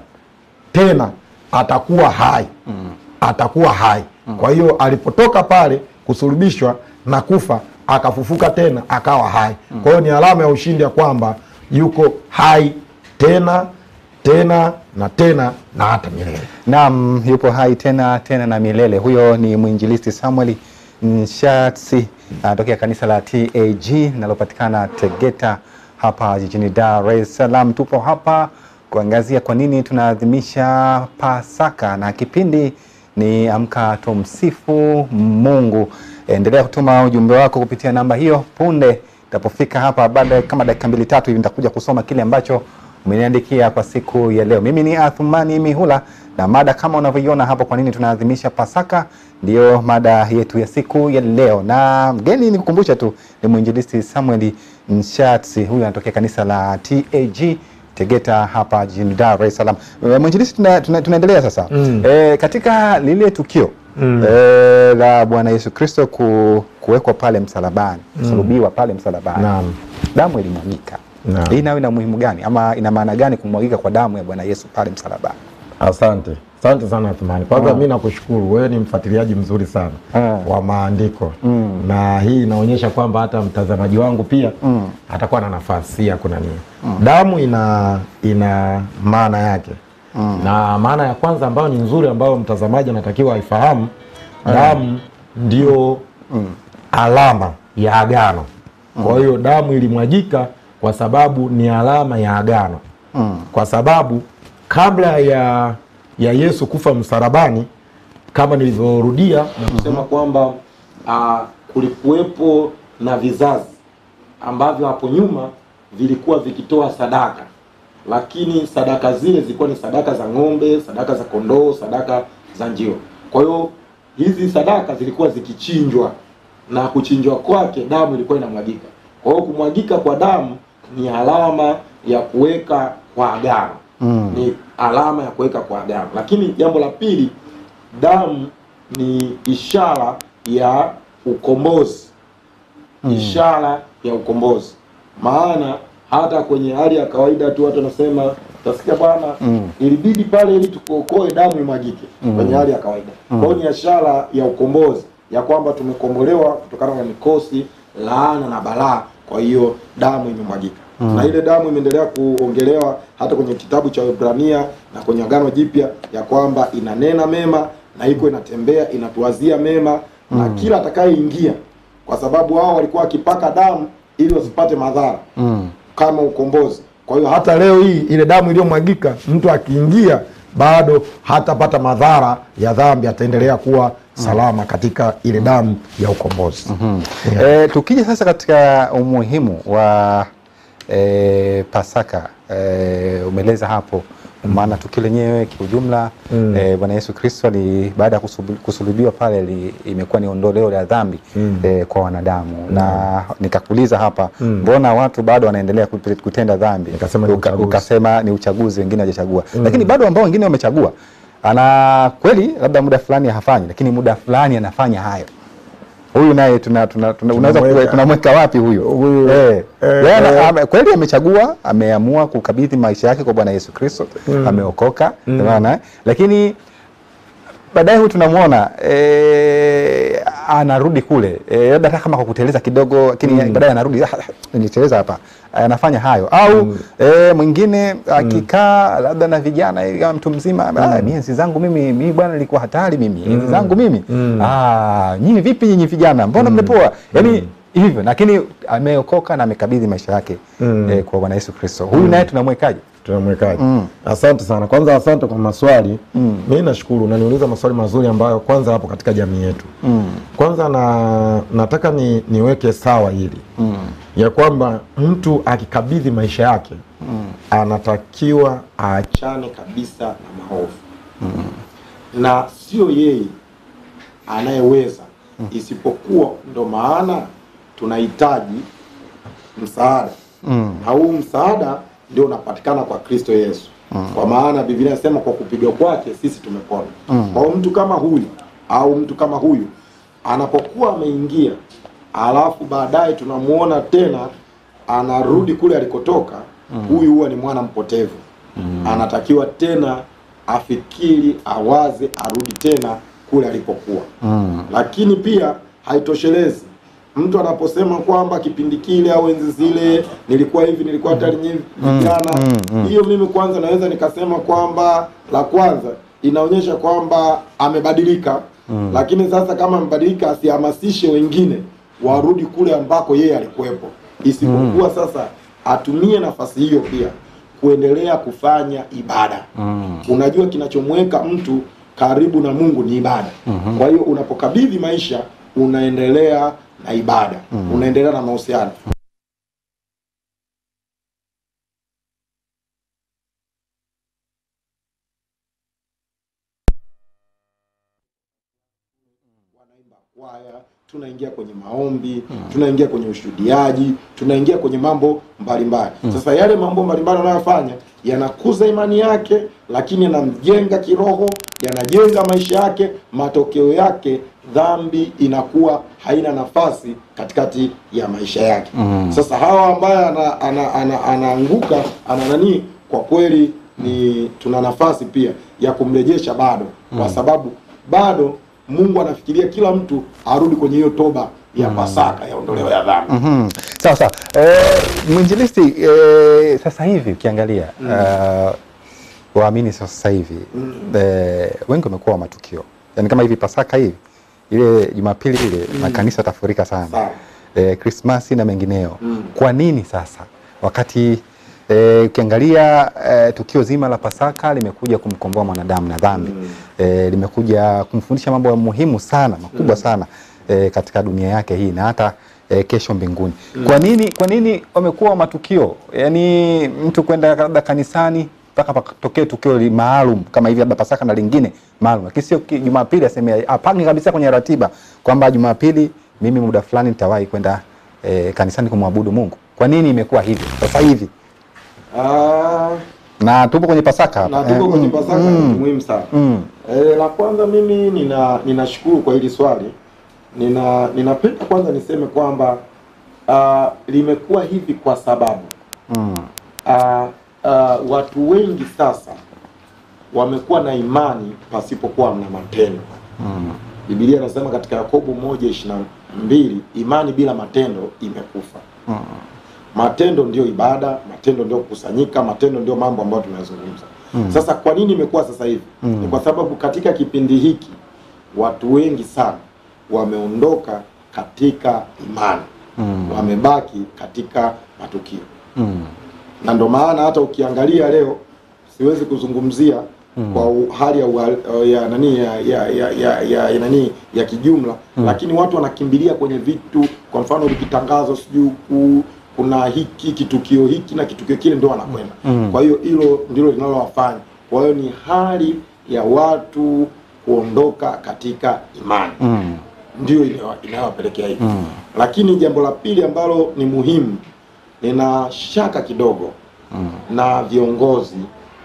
tena, atakuwa hai, mm. atakuwa hai. mm. Kwa hiyo alipotoka pale kusulubishwa na kufa, akafufuka tena akawa hai. mm. Kwa hiyo ni alama ya ushindi ya kwamba yuko hai tena tena na tena na hata milele. Naam, yupo hai tena tena na milele. Huyo ni mwinjilisti Samuel Nshatsi anatokea kanisa la TAG linalopatikana Tegeta hapa jijini Dar es Salaam. Tupo hapa kuangazia kwa nini tunaadhimisha Pasaka na kipindi ni Amka Tumsifu Mungu. Endelea kutuma ujumbe wako kupitia namba hiyo. Punde itapofika hapa baada kama dakika mbili tatu hivi nitakuja kusoma kile ambacho umeniandikia kwa siku ya leo. Mimi ni Athumani Mihula na mada kama unavyoiona hapo, kwa nini tunaadhimisha Pasaka, ndiyo mada yetu ya siku ya leo, na mgeni ni kukumbusha tu ni mwinjilisti Samuel Nshatsi, huyu anatokea kanisa la TAG Tegeta hapa jijini Dar es Salaam. Mwinjilisti, tunaendelea tuna, tuna, sasa Mm. E, katika lile tukio Mm. E, la Bwana Yesu Kristo ku, kuwekwa pale msalabani, kusulubiwa pale msalabani, Naam. damu ilimwagika. Hii nayo ina muhimu gani ama ina maana gani kumwagika kwa damu ya Bwana Yesu pale msalabani? Asante, asante sana Athumani. Kwanza mi nakushukuru, wewe ni mfuatiliaji mzuri sana Aa. wa maandiko Mm. na hii inaonyesha kwamba hata mtazamaji wangu pia Mm. atakuwa na nafasi ya kuna nini. Damu ina ina maana yake mm. na maana ya kwanza ambayo ni nzuri ambayo mtazamaji anatakiwa aifahamu, damu ndio mm. alama ya agano. Kwa hiyo damu ilimwagika kwa sababu ni alama ya agano Mm. kwa sababu kabla ya ya Yesu kufa msalabani, kama nilivyorudia na kusema kwamba uh, kulikuwepo na vizazi ambavyo hapo nyuma vilikuwa vikitoa sadaka, lakini sadaka zile zilikuwa ni sadaka za ng'ombe, sadaka za kondoo, sadaka za njiwa. Kwa hiyo hizi sadaka zilikuwa zikichinjwa na kuchinjwa kwake damu ilikuwa inamwagika. Kwa hiyo kumwagika kwa damu ni alama ya kuweka kwa agano Mm. ni alama ya kuweka kwa agano. Lakini jambo la pili, damu ni ishara ya ukombozi, mm. ishara ya ukombozi. Maana hata kwenye hali ya kawaida tu watu wanasema, tasikia bwana, Mm. ilibidi pale ili tukuokoe damu imwagike, mm. kwenye hali ya kawaida. Kwa hiyo ni ishara ya ukombozi ya kwamba tumekombolewa kutokana na mikosi, laana na balaa. Kwa hiyo damu imemwagika mm. na ile damu imeendelea kuongelewa hata kwenye kitabu cha Waebrania na kwenye Agano Jipya ya kwamba inanena mema na iko inatembea inatuwazia mema mm. na kila atakayeingia, kwa sababu wao walikuwa wakipaka damu ili wasipate madhara Mm. kama ukombozi. Kwa hiyo hata leo hii ile damu iliyomwagika, mtu akiingia bado hatapata madhara ya dhambi, ataendelea kuwa salama katika ile damu ya ukombozi. mm -hmm. yeah. E, tukija sasa katika umuhimu wa e, Pasaka e, umeeleza hapo maana tukio lenyewe kiujumla Mm. eh, Bwana Yesu Kristo ali baada ya kusulubiwa pale li, imekuwa ni ondoleo la dhambi Mm. eh, kwa wanadamu mm. na nikakuuliza hapa Mm. mbona watu bado wanaendelea kutenda dhambi ukasema ni uchaguzi wengine hawajachagua lakini bado ambao wengine wamechagua ana kweli labda muda fulani hafanyi lakini muda fulani anafanya hayo huyu naye tuna, tuna, tuna, unaweza Tunamweka. wapi huyu Huyu, eh, eh, eh. ame- kweli amechagua ameamua kukabidhi maisha yake kwa Bwana Yesu Kristo mm. ameokoka unaona lakini baadaye huyu tunamwona eh, anarudi kule labda labda hata kama kwa kuteleza kidogo lakini mm. baadaye anarudi "Ah, niteleza hapa anafanya hayo au eh, mwingine akikaa mm. labda na vijana hivi kama mtu mzima ah, mimi enzi zangu mimi mimi bwana nilikuwa hatari mimi mm. enzi zangu mimi mm. ah, nyinyi vipi nyinyi vijana mbona mmepoa yani hivyo lakini ameokoka na amekabidhi maisha yake Mm. eh, kwa Bwana Yesu Kristo huyu mm. naye tunamwekaje tunamwekaje? Mm. Asante sana. Kwanza asante kwa maswali. mm. Mimi nashukuru unaniuliza maswali mazuri ambayo kwanza hapo katika jamii yetu. mm. Kwanza na nataka ni, niweke sawa hili Mm. ya kwamba mtu akikabidhi maisha yake mm. anatakiwa aachane kabisa na maovu na sio yeye anayeweza, mm. isipokuwa ndo maana tunahitaji msaada Mm. na huu msaada ndio unapatikana kwa Kristo Yesu. mm. Kwa maana Biblia inasema kwa kupigwa kwake sisi tumepona. Kwa hiyo mtu kama huyu au mtu kama huyu anapokuwa ameingia, alafu baadaye tunamuona tena anarudi kule alikotoka, mm. huyu huwa ni mwana mpotevu. mm. Anatakiwa tena afikiri, awaze, arudi tena kule alipokuwa Mm. lakini pia haitoshelezi mtu anaposema kwamba kipindi kile au enzi zile nilikuwa hivi nilikuwa hata lenye vijana hiyo mimi kwanza naweza nikasema kwamba la kwanza inaonyesha kwamba amebadilika mm. lakini sasa kama amebadilika asihamasishe wengine warudi kule ambako yeye alikuwepo isipokuwa mm. sasa atumie nafasi hiyo pia kuendelea kufanya ibada mm. unajua kinachomweka mtu karibu na mungu ni ibada mm -hmm. kwa hiyo unapokabidhi maisha unaendelea na ibada mm. unaendelea na mahusiano wanaimba kwaya tunaingia kwenye maombi mm. tunaingia kwenye ushuhudiaji tunaingia kwenye mambo mbalimbali mm. sasa yale mambo mbalimbali anayofanya yanakuza imani yake lakini yanamjenga kiroho yanajenga maisha yake matokeo yake dhambi inakuwa haina nafasi katikati ya maisha yake mm. sasa hawa ambaye anaanguka ana, ana, ana, ana nanii kwa kweli ni tuna nafasi pia ya kumrejesha bado kwa sababu bado mungu anafikiria kila mtu arudi kwenye hiyo toba ya pasaka ya ondoleo ya dhambi mm -hmm. Sawa sawa. Eh, mwinjilisti eh, sasa hivi ukiangalia mm. uh, waamini sasa hivi mm. eh, wengi wamekuwa wa matukio, yaani kama hivi Pasaka hivi ile Jumapili ile mm. makanisa tafurika sana eh, Krismasi na mengineo. mm. Kwa nini sasa wakati E, ukiangalia e, tukio zima la Pasaka limekuja kumkomboa mwanadamu na dhambi mm. e, limekuja kumfundisha mambo muhimu sana makubwa mm. sana e, katika dunia yake hii na hata e, kesho mbinguni. mm. Kwa nini kwa nini wamekuwa matukio? yani mtu kwenda labda kanisani mpaka patokee tukio maalum kama hivi labda Pasaka na lingine maalum, lakini sio Jumapili aseme apange kabisa kwenye ratiba kwamba Jumapili mimi muda fulani nitawahi kwenda e, kanisani kumwabudu Mungu. Kwa nini imekuwa hivyo sasa hivi? Ah, Na tupo kwenye Pasaka hapa. na tupo Eh, kwenye pasaka mm, ni muhimu sana mm, E, la kwanza mimi nina ninashukuru kwa hili swali. Nina ninapenda kwanza niseme kwamba uh, limekuwa hivi kwa sababu mm, ah, ah, watu wengi sasa wamekuwa na imani pasipokuwa na matendo. mm, Biblia inasema katika Yakobo moja ishirini na mbili imani bila matendo imekufa. mm. Matendo ndio ibada, matendo ndio kukusanyika, matendo ndio mambo ambayo tunayazungumza. Sasa kwa nini imekuwa sasa hivi? Ni kwa sababu katika kipindi hiki watu wengi sana wameondoka katika imani, mm. wamebaki katika matukio, Mm. Na ndo maana hata ukiangalia leo, siwezi kuzungumzia mm. kwa hali ya, ya nani ya, ya, ya, ya, ya, ya, nani ya kijumla mm. lakini watu wanakimbilia kwenye vitu, kwa mfano likitangazwa sijui ku- kuna hiki kitukio hiki na kitukio kile ndio wanakwenda. mm. Kwa hiyo hilo ndilo linalowafanya. Kwa hiyo ni hali ya watu kuondoka katika imani Mm. ndio inayo- inayowapelekea hivi. Lakini jambo la pili ambalo ni muhimu, nina shaka kidogo mm. na viongozi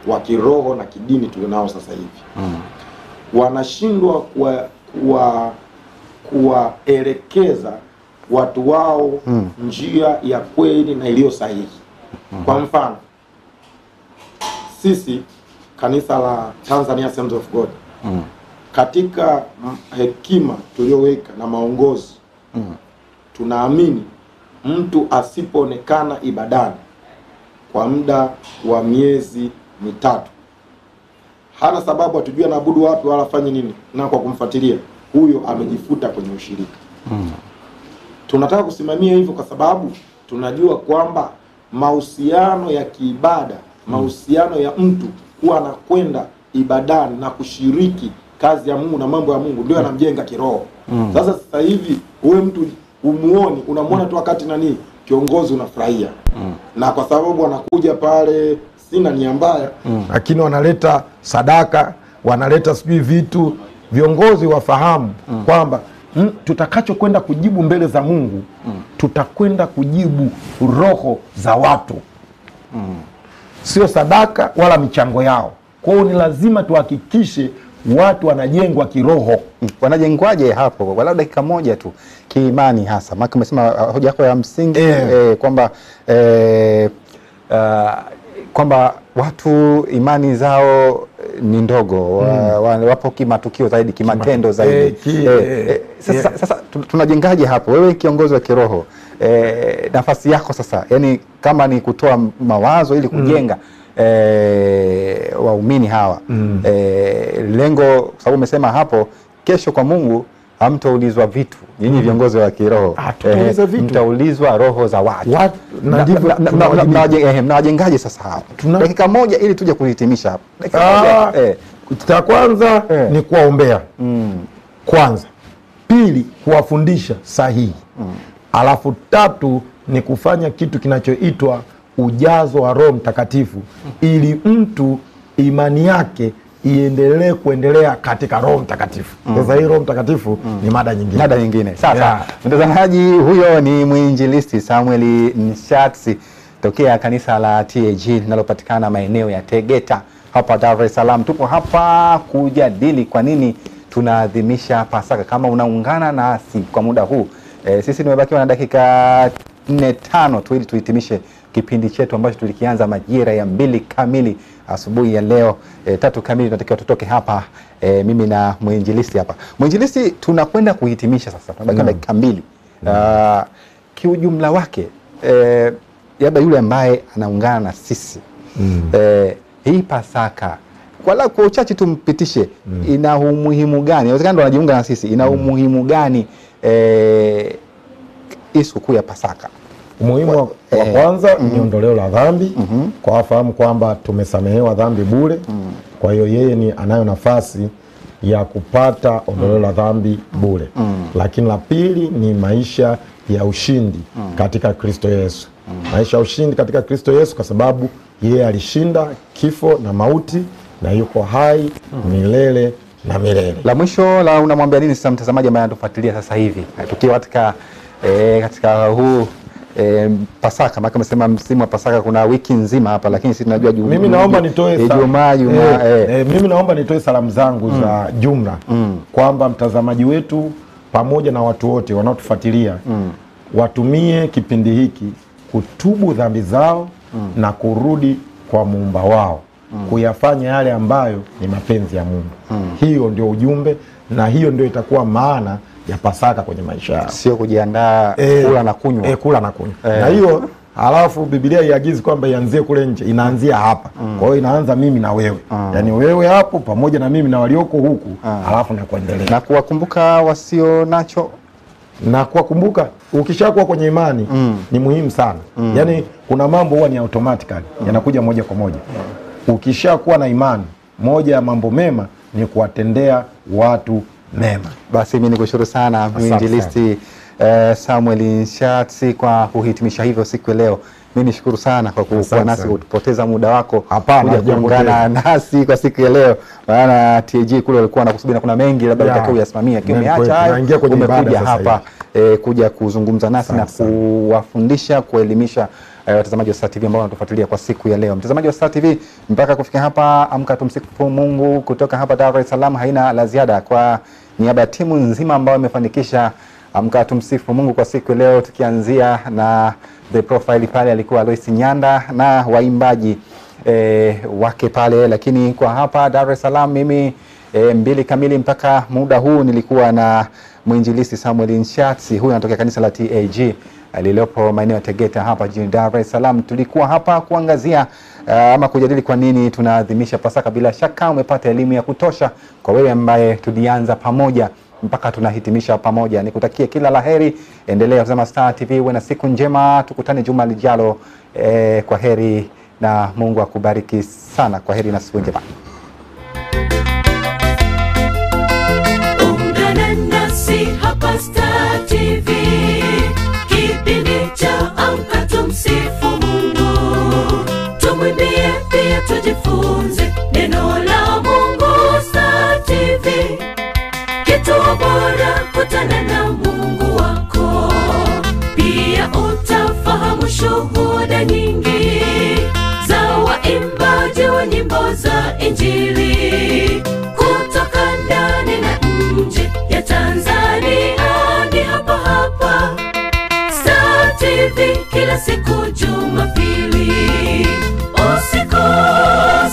wa kiroho na kidini tulionao sasa hivi mm. wanashindwa kuwa kuwa kuwaelekeza watu wao mm. njia ya kweli na iliyo sahihi. mm. Kwa mfano, sisi kanisa la Tanzania Assemblies of God mm. katika hekima tuliyoweka na maongozi mm. tunaamini mtu asipoonekana ibadani kwa muda wa miezi mitatu. Hana sababu atujue anaabudu wapi wala afanye nini, na kwa kumfuatilia. Huyo amejifuta kwenye ushirika. Tunataka kusimamia hivyo kwa sababu tunajua kwamba mahusiano ya kiibada, mahusiano ya mtu kuwa anakwenda ibadani na kushiriki kazi ya Mungu na mambo ya Mungu ndio yanamjenga kiroho. Sasa sasa hivi wewe mtu umuoni, unamwona tu wakati nani kiongozi unafurahia, mm. na kwa sababu wanakuja pale, sina nia mbaya, lakini wanaleta sadaka, wanaleta sijui vitu. Viongozi wafahamu mm. kwamba mm, tutakachokwenda kujibu mbele za Mungu mm. tutakwenda kujibu roho za watu, mm. sio sadaka wala michango yao. Kwa hiyo ni lazima tuhakikishe watu wanajengwa kiroho. wanajengwaje hapo? Kwa labda dakika moja tu. Kiimani hasa. Maana umesema uh, hoja yako ya msingi Eh. eh, kwamba eh, uh, kwamba watu imani zao eh, ni ndogo. Wa, wapo kimatukio zaidi kimatendo zaidi. Eh, ki- eh, sasa, yeah. sasa tunajengaje hapo? Wewe kiongozi wa kiroho eh, nafasi yako sasa. Yani kama ni kutoa mawazo ili kujenga eh, waumini hawa Mm. eh, lengo kwa sababu umesema hapo kesho kwa mungu hamtaulizwa vitu nyinyi mm. viongozi wa kiroho eh, mtaulizwa roho za watu Watu- na Na- ndivyo na- na- na- tunawajibika. mnawaje- eh, mnawajengaje sasa hawa Tuna- dakika moja ili tuje kuhitimisha hapo dakika Ah, eh. cha kwanza Eh. ni kuwaombea mm. kwanza pili kuwafundisha sahihi mm. alafu tatu ni kufanya kitu kinachoitwa ujazo wa roho mtakatifu ili mtu imani yake iendelee kuendelea katika roho mtakatifu. Sasa hii roho mtakatifu ni mada nyingine. Mada nyingine. Sasa Yeah. mtazamaji huyo ni mwinjilisti samuel nshatsi tokea kanisa la tag linalopatikana maeneo ya tegeta hapa dar es salaam. Tupo hapa kujadili kwa nini tunaadhimisha pasaka. Kama unaungana nasi kwa muda huu e, sisi tumebakiwa na dakika nne tano tu ili tuhitimishe kipindi chetu ambacho tulikianza majira ya mbili kamili asubuhi ya leo. E, tatu kamili tunatakiwa tutoke hapa. E, mimi na mwinjilisti hapa. Mwinjilisti tunakwenda kuhitimisha sasa. Tunabaki na dakika mbili. Uh, kiujumla wake e, labda yule ambaye anaungana na sisi. Mm. E, hii pasaka kwala kwa uchache tumpitishe mm. ina umuhimu gani? Inawezekana ndo anajiunga na sisi. Ina umuhimu gani e, hii sikukuu ya pasaka umuhimu wa, Eh, kwanza ni ondoleo la dhambi mm -hmm. kwa wafahamu kwamba tumesamehewa dhambi bure mm -hmm. kwa hiyo yeye ni anayo nafasi ya kupata ondoleo la dhambi bure mm -hmm. lakini la pili ni maisha ya ushindi mm -hmm. katika kristo yesu mm -hmm. maisha ya ushindi katika kristo yesu kwa sababu yeye alishinda kifo na mauti na yuko hai milele na milele la mwisho la unamwambia nini sasa mtazamaji ambaye anatufuatilia sasa hivi tukiwa katika eh, katika huu eh, pasaka maana umesema msimu wa pasaka kuna wiki nzima hapa lakini sisi tunajua ju- mimi naomba nitoe e, juma jumaa jumaa eh, e, e, mimi naomba nitoe salamu zangu mm. za jumla mm. kwamba mtazamaji wetu pamoja na watu wote wanaotufuatilia mm. watumie kipindi hiki kutubu dhambi zao mm. na kurudi kwa muumba wao mm. kuyafanya yale ambayo ni mapenzi ya Mungu. mm. Hiyo ndio ujumbe na hiyo ndio itakuwa maana ya Pasaka kwenye maisha yao. sio kujiandaa e, kula na kunywa e, kula na kunywa e. na hiyo halafu Biblia iagizi kwamba ianzie kule nje, inaanzia hapa. mm. Kwa hiyo inaanza mimi na wewe, mm. yaani wewe hapo pamoja na mimi na walioko huku, mm. halafu na kuendelea na kuwakumbuka wasio nacho na kuwakumbuka. Ukishakuwa kwenye imani mm. ni muhimu sana, mm. yaani kuna mambo huwa ni automatically mm. yanakuja moja kwa moja. mm. Ukishakuwa na imani, moja ya mambo mema ni kuwatendea watu mema. basi mimi nikushukuru sana mwinjilisti eh, samuel nshatsi kwa kuhitimisha hivyo siku ya leo. Mi nishukuru sana kwa kuwa nasi kutupoteza muda wako kuja kuungana nasi kwa siku ya leo. Maana tg kule walikuwa nakusubiri na kuna mengi labda utakao utakiwa uyasimamia umeacha hayo umekuja hapa eh, kuja kuzungumza nasi na kuwafundisha kuelimisha eh, watazamaji wa Star TV ambao wanatufuatilia kwa siku ya leo. Mtazamaji wa Star TV, mpaka kufika hapa, amka tumsifu Mungu. Kutoka hapa Dar es Salaam, haina la ziada. Kwa niaba ya timu nzima ambayo imefanikisha. Amka tumsifu Mungu kwa siku leo, tukianzia na the profile pale alikuwa Alois Nyanda na waimbaji e, wake pale, lakini kwa hapa Dar es Salaam mimi e, mbili kamili mpaka muda huu nilikuwa na mwinjilisi Samuel Nshatsi, huyu anatokea kanisa la TAG lililopo maeneo ya Tegeta hapa jijini Dar es Salaam. Tulikuwa hapa kuangazia ama kujadili kwa nini tunaadhimisha Pasaka. Bila shaka umepata elimu ya kutosha kwa wewe ambaye tulianza pamoja mpaka tunahitimisha pamoja. Nikutakie kila la heri, endelea kutazama Star TV, uwe na siku njema, tukutane juma lijalo. Eh, kwa heri na Mungu akubariki sana. Kwa heri na siku njema. Ungana nasi hapa Star TV, kipindi cha Amka Tumsifu Projeto de Difuso.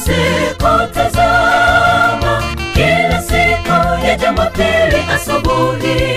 Siku tazama, kila siku ya Jumapili asubuhi